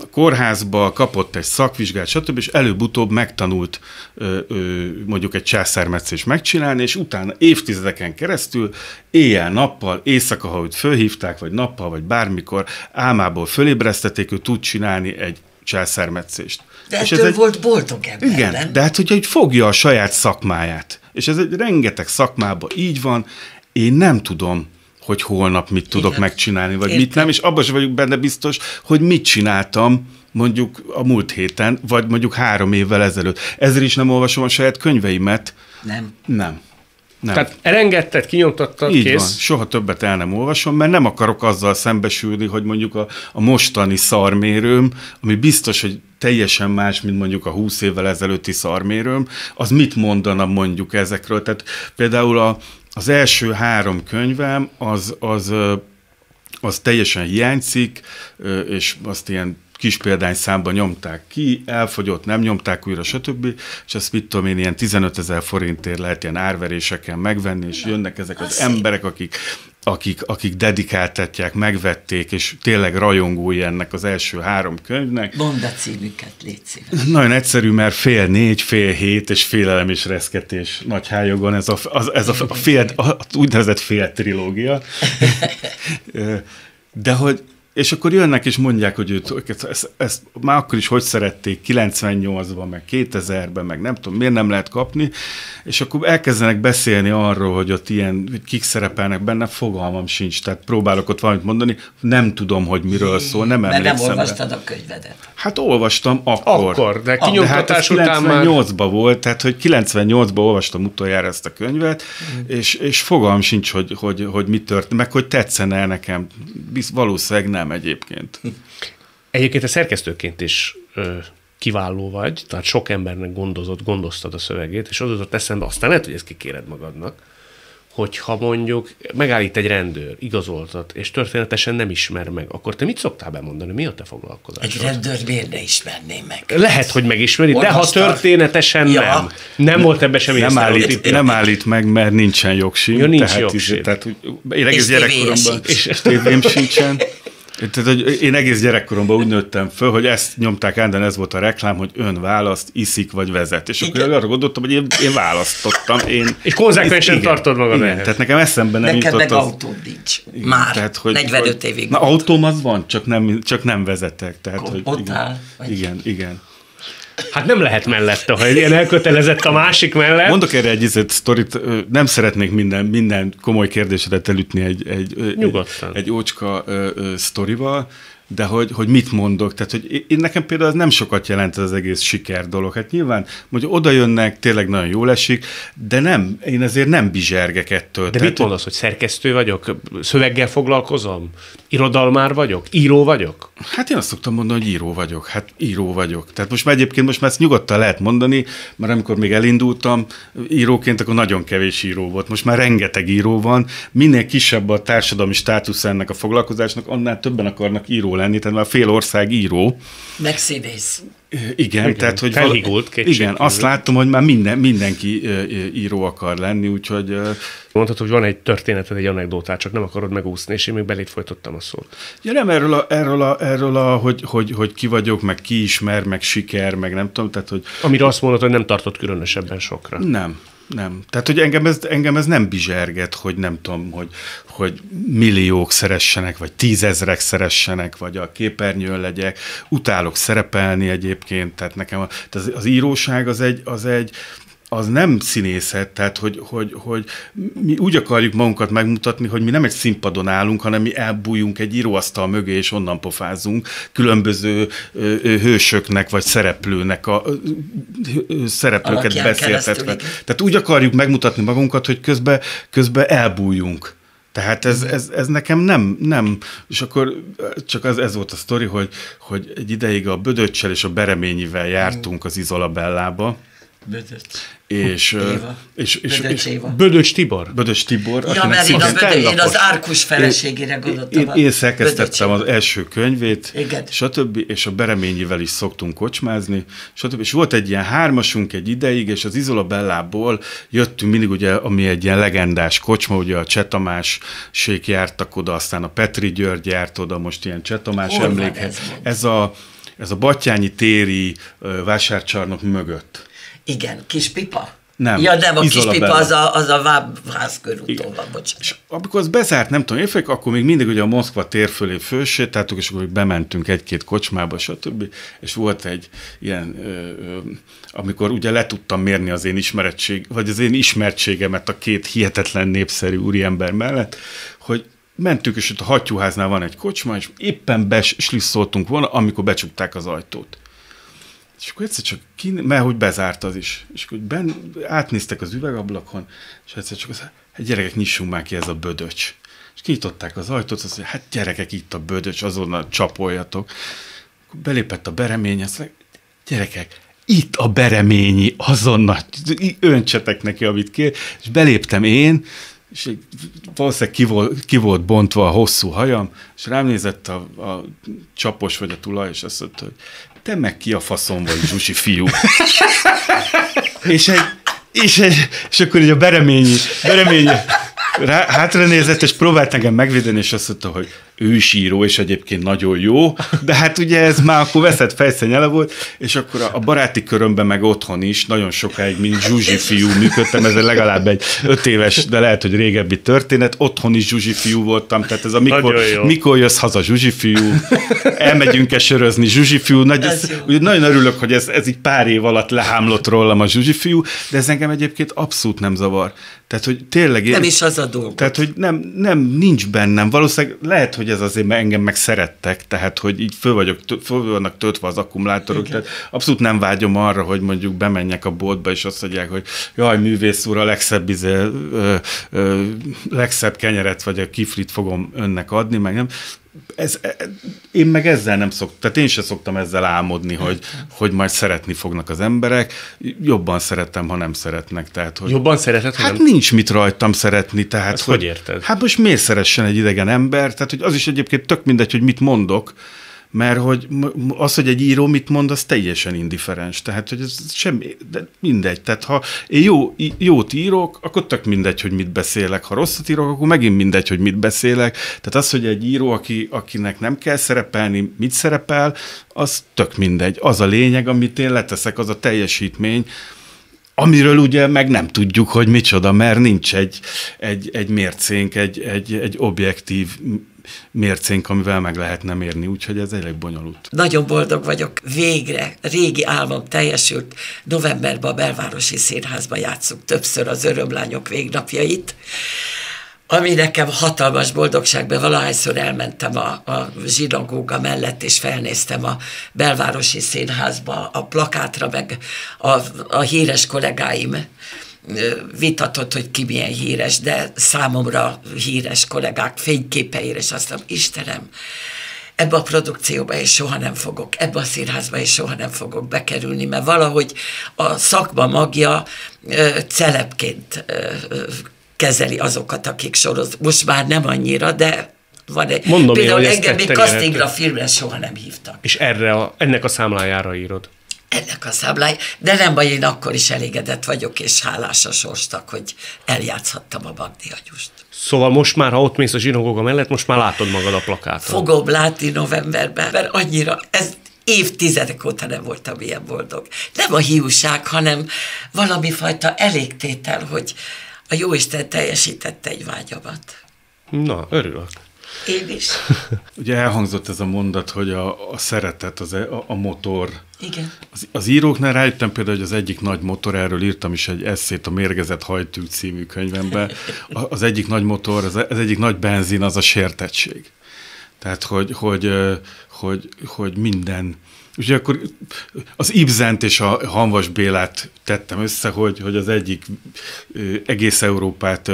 [SPEAKER 2] a kórházba, kapott egy szakvizsgát, stb., és előbb-utóbb megtanult ö, ö, mondjuk egy császármetszést megcsinálni, és utána évtizedeken keresztül éjjel-nappal, éjszaka, ha őt fölhívták, vagy nappal, vagy bármikor álmából fölébresztették, ő tud csinálni egy császármetszést.
[SPEAKER 1] De és ez egy, volt boldog ember,
[SPEAKER 2] Igen,
[SPEAKER 1] nem?
[SPEAKER 2] de hát hogyha hogy fogja a saját szakmáját, és ez egy rengeteg szakmában így van, én nem tudom, hogy holnap mit tudok Igen. megcsinálni, vagy Értem. mit nem, és abban sem vagyok benne biztos, hogy mit csináltam mondjuk a múlt héten, vagy mondjuk három évvel ezelőtt. Ezért is nem olvasom a saját könyveimet.
[SPEAKER 1] Nem.
[SPEAKER 2] Nem. Nem.
[SPEAKER 3] Tehát elengedted, kinyomtattad,
[SPEAKER 2] Így
[SPEAKER 3] kész?
[SPEAKER 2] van, soha többet el nem olvasom, mert nem akarok azzal szembesülni, hogy mondjuk a, a mostani szarmérőm, ami biztos, hogy teljesen más, mint mondjuk a 20 évvel ezelőtti szarmérőm, az mit mondana mondjuk ezekről. Tehát például a, az első három könyvem az, az az teljesen hiányzik, és azt ilyen kis számban nyomták ki, elfogyott, nem nyomták újra, stb. És ezt mit tudom én, ilyen 15 ezer forintért lehet ilyen árveréseken megvenni, és jönnek ezek az emberek, akik akik, akik dedikáltatják, megvették, és tényleg rajongói ennek az első három könyvnek.
[SPEAKER 1] Mondd a címüket, légy szíves.
[SPEAKER 2] Nagyon egyszerű, mert fél négy, fél hét, és félelem és reszketés nagy hályogon, ez a, az, ez a, a, fél, a úgynevezett fél trilógia. <laughs> De hogy és akkor jönnek és mondják, hogy őt, ezt, ezt már akkor is hogy szerették, 98-ban, meg 2000-ben, meg nem tudom, miért nem lehet kapni, és akkor elkezdenek beszélni arról, hogy ott ilyen, hogy kik szerepelnek benne, fogalmam sincs, tehát próbálok ott valamit mondani, nem tudom, hogy miről szól, nem
[SPEAKER 1] Mert
[SPEAKER 2] emlékszem.
[SPEAKER 1] nem olvastad a könyvedet.
[SPEAKER 2] Hát olvastam akkor.
[SPEAKER 3] Akkor, de kinyomtatás
[SPEAKER 2] hát
[SPEAKER 3] után már...
[SPEAKER 2] 98-ban volt, tehát hogy 98-ban olvastam utoljára ezt a könyvet, mm. és, és fogalm sincs, hogy, hogy, hogy mi történt, meg hogy tetszene el nekem. Valószínűleg nem egyébként.
[SPEAKER 3] Egyébként a szerkesztőként is ö, kiváló vagy, tehát sok embernek gondozott, gondoztad a szövegét, és az jutott eszembe, aztán lehet, hogy ezt kikéred magadnak, hogyha mondjuk megállít egy rendőr, igazoltat, és történetesen nem ismer meg, akkor te mit szoktál bemondani? Mi a te
[SPEAKER 1] Egy
[SPEAKER 3] foglalkozásod?
[SPEAKER 1] rendőr miért ne ismerné meg?
[SPEAKER 3] Lehet, hogy megismeri, de ha történetesen
[SPEAKER 1] Ja.
[SPEAKER 3] nem. Nem volt ebben semmi
[SPEAKER 2] Nem állít, nem állít meg, mert nincsen jogsím.
[SPEAKER 3] Ja, nincs
[SPEAKER 2] tehát,
[SPEAKER 3] jogsím.
[SPEAKER 2] Is, tehát én egész gyerekkoromban,
[SPEAKER 1] sincs.
[SPEAKER 2] és tévém sincsen. Tehát, hogy én egész gyerekkoromban úgy nőttem föl, hogy ezt nyomták de ez volt a reklám, hogy ön választ, iszik vagy vezet. És akkor
[SPEAKER 1] Igen.
[SPEAKER 2] arra gondoltam, hogy én, én választottam. Én,
[SPEAKER 3] És konzekvensen
[SPEAKER 2] Igen,
[SPEAKER 3] tartod magad
[SPEAKER 2] igen,
[SPEAKER 3] ehhez.
[SPEAKER 2] Tehát nekem eszembe nem
[SPEAKER 1] Neked
[SPEAKER 2] jutott
[SPEAKER 1] meg
[SPEAKER 2] az...
[SPEAKER 1] autód nincs.
[SPEAKER 2] Igen,
[SPEAKER 1] Már.
[SPEAKER 2] tehát, hogy,
[SPEAKER 1] 45
[SPEAKER 2] hogy,
[SPEAKER 1] évig.
[SPEAKER 2] Na, autóm az van, csak nem, csak nem vezetek. Tehát, hogy,
[SPEAKER 1] Ott
[SPEAKER 2] igen,
[SPEAKER 1] vagy-
[SPEAKER 2] igen, igen.
[SPEAKER 3] Hát nem lehet mellette, ha ilyen elkötelezett a másik mellett.
[SPEAKER 2] Mondok erre egy izet, sztorit, nem szeretnék minden, minden komoly kérdésedet elütni egy, egy,
[SPEAKER 3] Nyugodtan.
[SPEAKER 2] egy, egy ócska ö, ö, sztorival, de hogy, hogy mit mondok. Tehát, hogy én nekem például ez nem sokat jelent ez az egész siker dolog. Hát nyilván, hogy oda jönnek, tényleg nagyon jól esik, de nem, én ezért nem bizsergek ettől.
[SPEAKER 3] De
[SPEAKER 2] Tehát,
[SPEAKER 3] mit mondasz, hogy szerkesztő vagyok? Szöveggel foglalkozom? Irodalmár vagyok? Író vagyok?
[SPEAKER 2] Hát én azt szoktam mondani, hogy író vagyok. Hát író vagyok. Tehát most már egyébként most már ezt nyugodtan lehet mondani, mert amikor még elindultam íróként, akkor nagyon kevés író volt. Most már rengeteg író van. Minél kisebb a társadalmi státusz ennek a foglalkozásnak, annál többen akarnak író lenni, tehát már fél ország író.
[SPEAKER 1] Meg színész.
[SPEAKER 2] Igen, igen tehát hogy
[SPEAKER 3] felhigult, kétség
[SPEAKER 2] Igen,
[SPEAKER 3] kívül.
[SPEAKER 2] azt látom, hogy már minden, mindenki író akar lenni, úgyhogy
[SPEAKER 3] Mondhatod, hogy van egy történeted, egy anekdotát, csak nem akarod megúszni, és én még belét folytottam a szót.
[SPEAKER 2] Ja nem erről, a, erről, a, erről a, hogy, hogy, hogy ki vagyok, meg ki ismer, meg siker, meg nem tudom, tehát hogy
[SPEAKER 3] Amire azt mondod, hogy nem tartott különösebben sokra.
[SPEAKER 2] Nem, nem. Tehát, hogy engem ez, engem ez nem bizserget, hogy nem tudom, hogy, hogy milliók szeressenek, vagy tízezrek szeressenek, vagy a képernyőn legyek. Utálok szerepelni egyébként, tehát nekem a, tehát az, az íróság az egy, az egy az nem színészet, tehát hogy, hogy, hogy mi úgy akarjuk magunkat megmutatni, hogy mi nem egy színpadon állunk, hanem mi elbújunk egy íróasztal mögé, és onnan pofázunk különböző ö, ö, hősöknek, vagy szereplőnek a ö, ö, szereplőket beszéltetve. Tehát úgy akarjuk megmutatni magunkat, hogy közben, közben elbújunk. Tehát ez, ez, ez nekem nem, nem, és akkor csak az, ez volt a sztori, hogy, hogy egy ideig a Bödöccsel és a Bereményivel jártunk az Izolabellába,
[SPEAKER 1] Bödöt.
[SPEAKER 2] és,
[SPEAKER 1] Éva.
[SPEAKER 2] és, és,
[SPEAKER 1] Bödöcs
[SPEAKER 2] és.
[SPEAKER 3] Bödöcs Tibor.
[SPEAKER 2] Bödös Tibor,
[SPEAKER 1] Ja, mert én, a bödö, én az árkus feleségére gondoltam.
[SPEAKER 2] Én,
[SPEAKER 1] a
[SPEAKER 2] én szerkesztettem
[SPEAKER 1] Bödöcs
[SPEAKER 2] az első könyvét,
[SPEAKER 1] Igen.
[SPEAKER 2] stb., és a Bereményivel is szoktunk kocsmázni, stb. És volt egy ilyen hármasunk egy ideig, és az Izola Bellából jöttünk mindig, ugye, ami egy ilyen legendás kocsma, ugye a Csetamás sék jártak oda, aztán a Petri György járt oda, most ilyen Csetamás emlékhez.
[SPEAKER 1] ez?
[SPEAKER 2] Ez a, ez a Batyányi téri vásárcsarnok mögött.
[SPEAKER 1] Igen, kis pipa?
[SPEAKER 2] Nem,
[SPEAKER 1] Ja, nem, a kis
[SPEAKER 2] Izola
[SPEAKER 1] pipa
[SPEAKER 2] Bella.
[SPEAKER 1] az a, az a Váb házkörúton van, bocsánat.
[SPEAKER 2] És amikor az bezárt, nem tudom, évek, akkor még mindig ugye a Moszkva tér fölé fölsétáltuk, és akkor még bementünk egy-két kocsmába, stb. És volt egy ilyen, ö, ö, amikor ugye le tudtam mérni az én ismeretség, vagy az én ismertségemet a két hihetetlen népszerű úriember mellett, hogy mentünk, és ott a hattyúháznál van egy kocsma, és éppen beslisszoltunk volna, amikor becsukták az ajtót. És akkor egyszer csak, ki, mert hogy bezárt az is. És akkor ben, átnéztek az üvegablakon, és egyszer csak az, hát gyerekek, nyissunk már ki ez a bödöcs. És kinyitották az ajtót, azt mondja, hát gyerekek, itt a bödöcs, azonnal csapoljatok. Akkor belépett a beremény, azt mondja, gyerekek, itt a bereményi, azonnal öntsetek neki, amit kér. És beléptem én, és egy, valószínűleg ki volt, ki volt bontva a hosszú hajam, és rám nézett a, a csapos vagy a tulaj, és azt mondta, hogy te meg ki a faszom vagy, Zsusi fiú. <laughs> és, egy, és, egy, és akkor így a bereményi, bereményi, rá, hátra nézett, és próbált engem megvédeni, és azt mondta, hogy ő is író, és egyébként nagyon jó, de hát ugye ez már akkor veszett fejszennyele volt, és akkor a, baráti körömben meg otthon is nagyon sokáig, mint Zsuzsi fiú működtem, ez legalább egy öt éves, de lehet, hogy régebbi történet, otthon is Zsuzsi fiú voltam, tehát ez a mikor, mikor jössz haza Zsuzsi fiú, elmegyünk-e sörözni Zsuzsi fiú, nagy, ez, ugye nagyon örülök, hogy ez, ez így pár év alatt lehámlott rólam a Zsuzsi fiú, de ez engem egyébként abszolút nem zavar. Tehát, hogy tényleg...
[SPEAKER 1] Nem is az a dolog.
[SPEAKER 2] Tehát, hogy nem, nem, nincs bennem. Valószínűleg lehet, hogy ez azért engem meg szerettek, tehát, hogy így föl vagyok, föl vannak töltve az akkumulátorok, Igen. tehát abszolút nem vágyom arra, hogy mondjuk bemenjek a boltba, és azt mondják, hogy jaj, művész úr, a legszebb, izé, ö, ö, legszebb kenyeret, vagy a kiflit fogom önnek adni, meg nem ez, e, én meg ezzel nem szoktam, tehát én sem szoktam ezzel álmodni, hogy, hogy majd szeretni fognak az emberek. Jobban szeretem, ha nem szeretnek. Tehát, hogy,
[SPEAKER 3] Jobban szereted?
[SPEAKER 2] Hát nem... nincs mit rajtam szeretni. Tehát,
[SPEAKER 3] Ezt hogy, hogy érted?
[SPEAKER 2] Hát most miért szeressen egy idegen ember? Tehát, hogy az is egyébként tök mindegy, hogy mit mondok, mert hogy az, hogy egy író mit mond, az teljesen indiferens. Tehát, hogy ez semmi, de mindegy. Tehát, ha én jó, jót írok, akkor tök mindegy, hogy mit beszélek. Ha rosszat írok, akkor megint mindegy, hogy mit beszélek. Tehát az, hogy egy író, aki, akinek nem kell szerepelni, mit szerepel, az tök mindegy. Az a lényeg, amit én leteszek, az a teljesítmény, amiről ugye meg nem tudjuk, hogy micsoda, mert nincs egy, egy, egy mércénk, egy, egy, egy objektív mércénk, amivel meg lehetne mérni, úgyhogy ez elég bonyolult.
[SPEAKER 1] Nagyon boldog vagyok, végre, régi álmom teljesült. Novemberben a Belvárosi Színházban játszunk többször az Örömlányok végnapjait, ami nekem hatalmas boldogság, mert valahányszor elmentem a, a zsinagóga mellett, és felnéztem a belvárosi színházba, a plakátra, meg a, a híres kollégáim vitatott, hogy ki milyen híres, de számomra híres kollégák fényképeire, és azt mondom, Istenem, ebbe a produkcióba is soha nem fogok, ebbe a színházba is soha nem fogok bekerülni, mert valahogy a szakma magja celepként kezeli azokat, akik soroz. Most már nem annyira, de van egy,
[SPEAKER 3] Mondom
[SPEAKER 1] például
[SPEAKER 3] én,
[SPEAKER 1] engem még castingra filmre soha nem hívtak.
[SPEAKER 3] És erre a, ennek a számlájára írod?
[SPEAKER 1] Ennek a számlája, de nem baj, én akkor is elégedett vagyok, és hálás a sorstak, hogy eljátszhattam a Magdi Agyust.
[SPEAKER 3] Szóval most már, ha ott mész a zsinagóga mellett, most már látod magad a plakáton.
[SPEAKER 1] Fogom látni novemberben, mert annyira, ez évtizedek óta nem voltam ilyen boldog. Nem a hiúság, hanem valami fajta elégtétel, hogy a Jóisten teljesítette egy vágyamat.
[SPEAKER 3] Na, örülök.
[SPEAKER 1] Én is. <laughs>
[SPEAKER 2] Ugye elhangzott ez a mondat, hogy a, a szeretet, az, e- a, a motor.
[SPEAKER 1] Igen.
[SPEAKER 2] Az, az íróknál rájöttem például, hogy az egyik nagy motor, erről írtam is egy eszét a Mérgezett hajtű című könyvemben, az egyik nagy motor, az, az egyik nagy benzin az a sértettség. Tehát, hogy, hogy, hogy, hogy minden, Ugye akkor az Ibzent és a Hanvas Bélát tettem össze, hogy, hogy az egyik egész Európát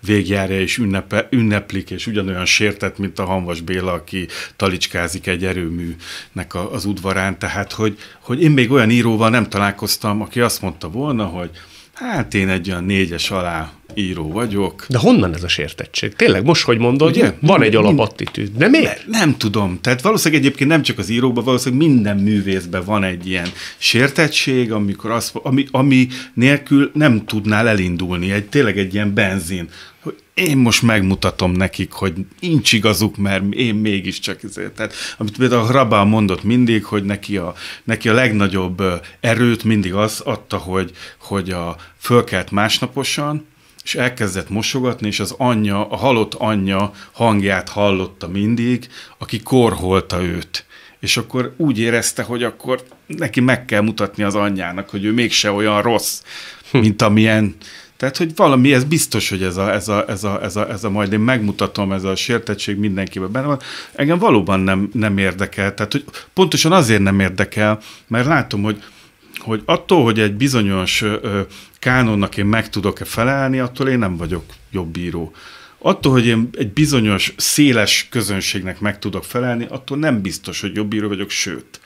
[SPEAKER 2] végjárja és ünnepe, ünneplik, és ugyanolyan sértett, mint a Hanvas Béla, aki talicskázik egy erőműnek a, az udvarán. Tehát, hogy, hogy én még olyan íróval nem találkoztam, aki azt mondta volna, hogy hát én egy olyan négyes alá író vagyok.
[SPEAKER 3] De honnan ez a sértettség? Tényleg, most, hogy mondod, Ugye? van egy alapattitűd. De miért?
[SPEAKER 2] Ne, nem tudom. Tehát valószínűleg egyébként nem csak az írókban, valószínűleg minden művészben van egy ilyen sértettség, amikor az, ami, ami nélkül nem tudnál elindulni. Egy, tényleg egy ilyen benzin. Hogy én most megmutatom nekik, hogy nincs igazuk, mert én mégiscsak ezért. Tehát, amit például Hrabal mondott mindig, hogy neki a, neki a legnagyobb erőt mindig az adta, hogy, hogy a fölkelt másnaposan, és elkezdett mosogatni, és az anyja, a halott anyja hangját hallotta mindig, aki korholta őt. És akkor úgy érezte, hogy akkor neki meg kell mutatni az anyjának, hogy ő mégse olyan rossz, mint amilyen tehát, hogy valami, ez biztos, hogy ez a, ez a, ez a, ez a, ez a majd én megmutatom, ez a sértettség mindenkiben benne van. Engem valóban nem, nem érdekel. Tehát, hogy pontosan azért nem érdekel, mert látom, hogy hogy attól, hogy egy bizonyos kánonnak én meg tudok-e felelni, attól én nem vagyok jobb író. attól, hogy én egy bizonyos széles közönségnek meg tudok felelni, attól nem biztos, hogy jobb író vagyok, sőt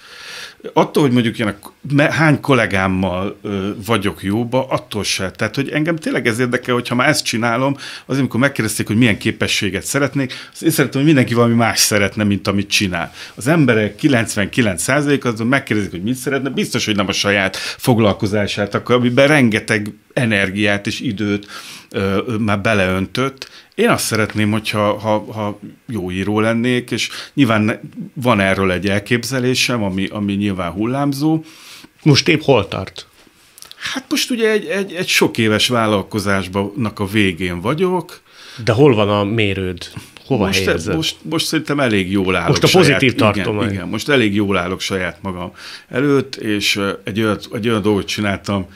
[SPEAKER 2] attól, hogy mondjuk én a, hány kollégámmal ö, vagyok jóba, attól se. Tehát, hogy engem tényleg ez érdekel, hogy ha már ezt csinálom, az amikor megkérdezték, hogy milyen képességet szeretnék, az én szeretem, hogy mindenki valami más szeretne, mint amit csinál. Az emberek 99% azon megkérdezik, hogy mit szeretne, biztos, hogy nem a saját foglalkozását, akkor amiben rengeteg energiát és időt ö, ö, már beleöntött, én azt szeretném, hogyha ha, ha jó író lennék, és nyilván van erről egy elképzelésem, ami, ami nyilván hullámzó.
[SPEAKER 3] Most épp hol tart?
[SPEAKER 2] Hát most ugye egy, egy, egy sok éves vállalkozásnak a végén vagyok.
[SPEAKER 3] De hol van a mérőd? Hova
[SPEAKER 2] most,
[SPEAKER 3] helyezed?
[SPEAKER 2] most, most szerintem elég jól állok.
[SPEAKER 3] Most a pozitív
[SPEAKER 2] saját,
[SPEAKER 3] tartomány.
[SPEAKER 2] Igen, igen, most elég jól állok saját magam előtt, és egy olyan, egy olyan dolgot csináltam,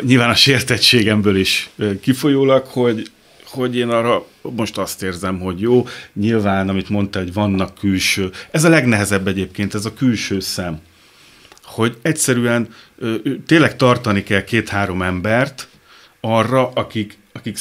[SPEAKER 2] nyilván a sértettségemből is kifolyólag, hogy hogy én arra most azt érzem, hogy jó, nyilván, amit mondta, hogy vannak külső, ez a legnehezebb egyébként, ez a külső szem, hogy egyszerűen tényleg tartani kell két-három embert arra, akik, akik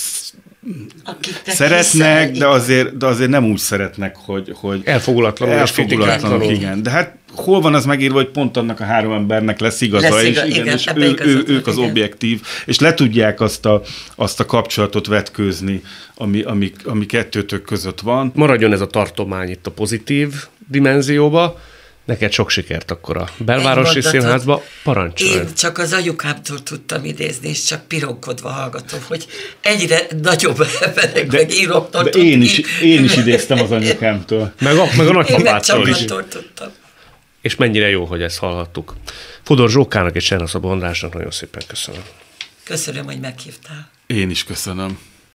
[SPEAKER 2] szeretnek, de azért, de azért nem úgy szeretnek, hogy... hogy
[SPEAKER 3] elfogulatlanul,
[SPEAKER 2] elfogulatlanul és igen. De hát hol van az megírva, hogy pont annak a három embernek lesz igaza, lesz igaz, és, igen, igen, és ő, ő, ők az igen. objektív, és le tudják azt a, azt a kapcsolatot vetkőzni, ami, ami, ami kettőtök között van.
[SPEAKER 3] Maradjon ez a tartomány itt a pozitív dimenzióba, Neked sok sikert akkor a belvárosi színházba. Parancsolj!
[SPEAKER 1] Én csak az anyukámtól tudtam idézni, és csak pironkodva hallgatom, hogy egyre nagyobb emberek, de, meg íróktól
[SPEAKER 2] de én is, én is idéztem az anyukámtól.
[SPEAKER 3] Meg a, meg a nagypapától
[SPEAKER 1] is. tudtam.
[SPEAKER 3] És mennyire jó, hogy ezt hallhattuk. Fodor Zsókának és Csernaszab Andrásnak nagyon szépen köszönöm.
[SPEAKER 1] Köszönöm, hogy meghívtál.
[SPEAKER 2] Én is köszönöm.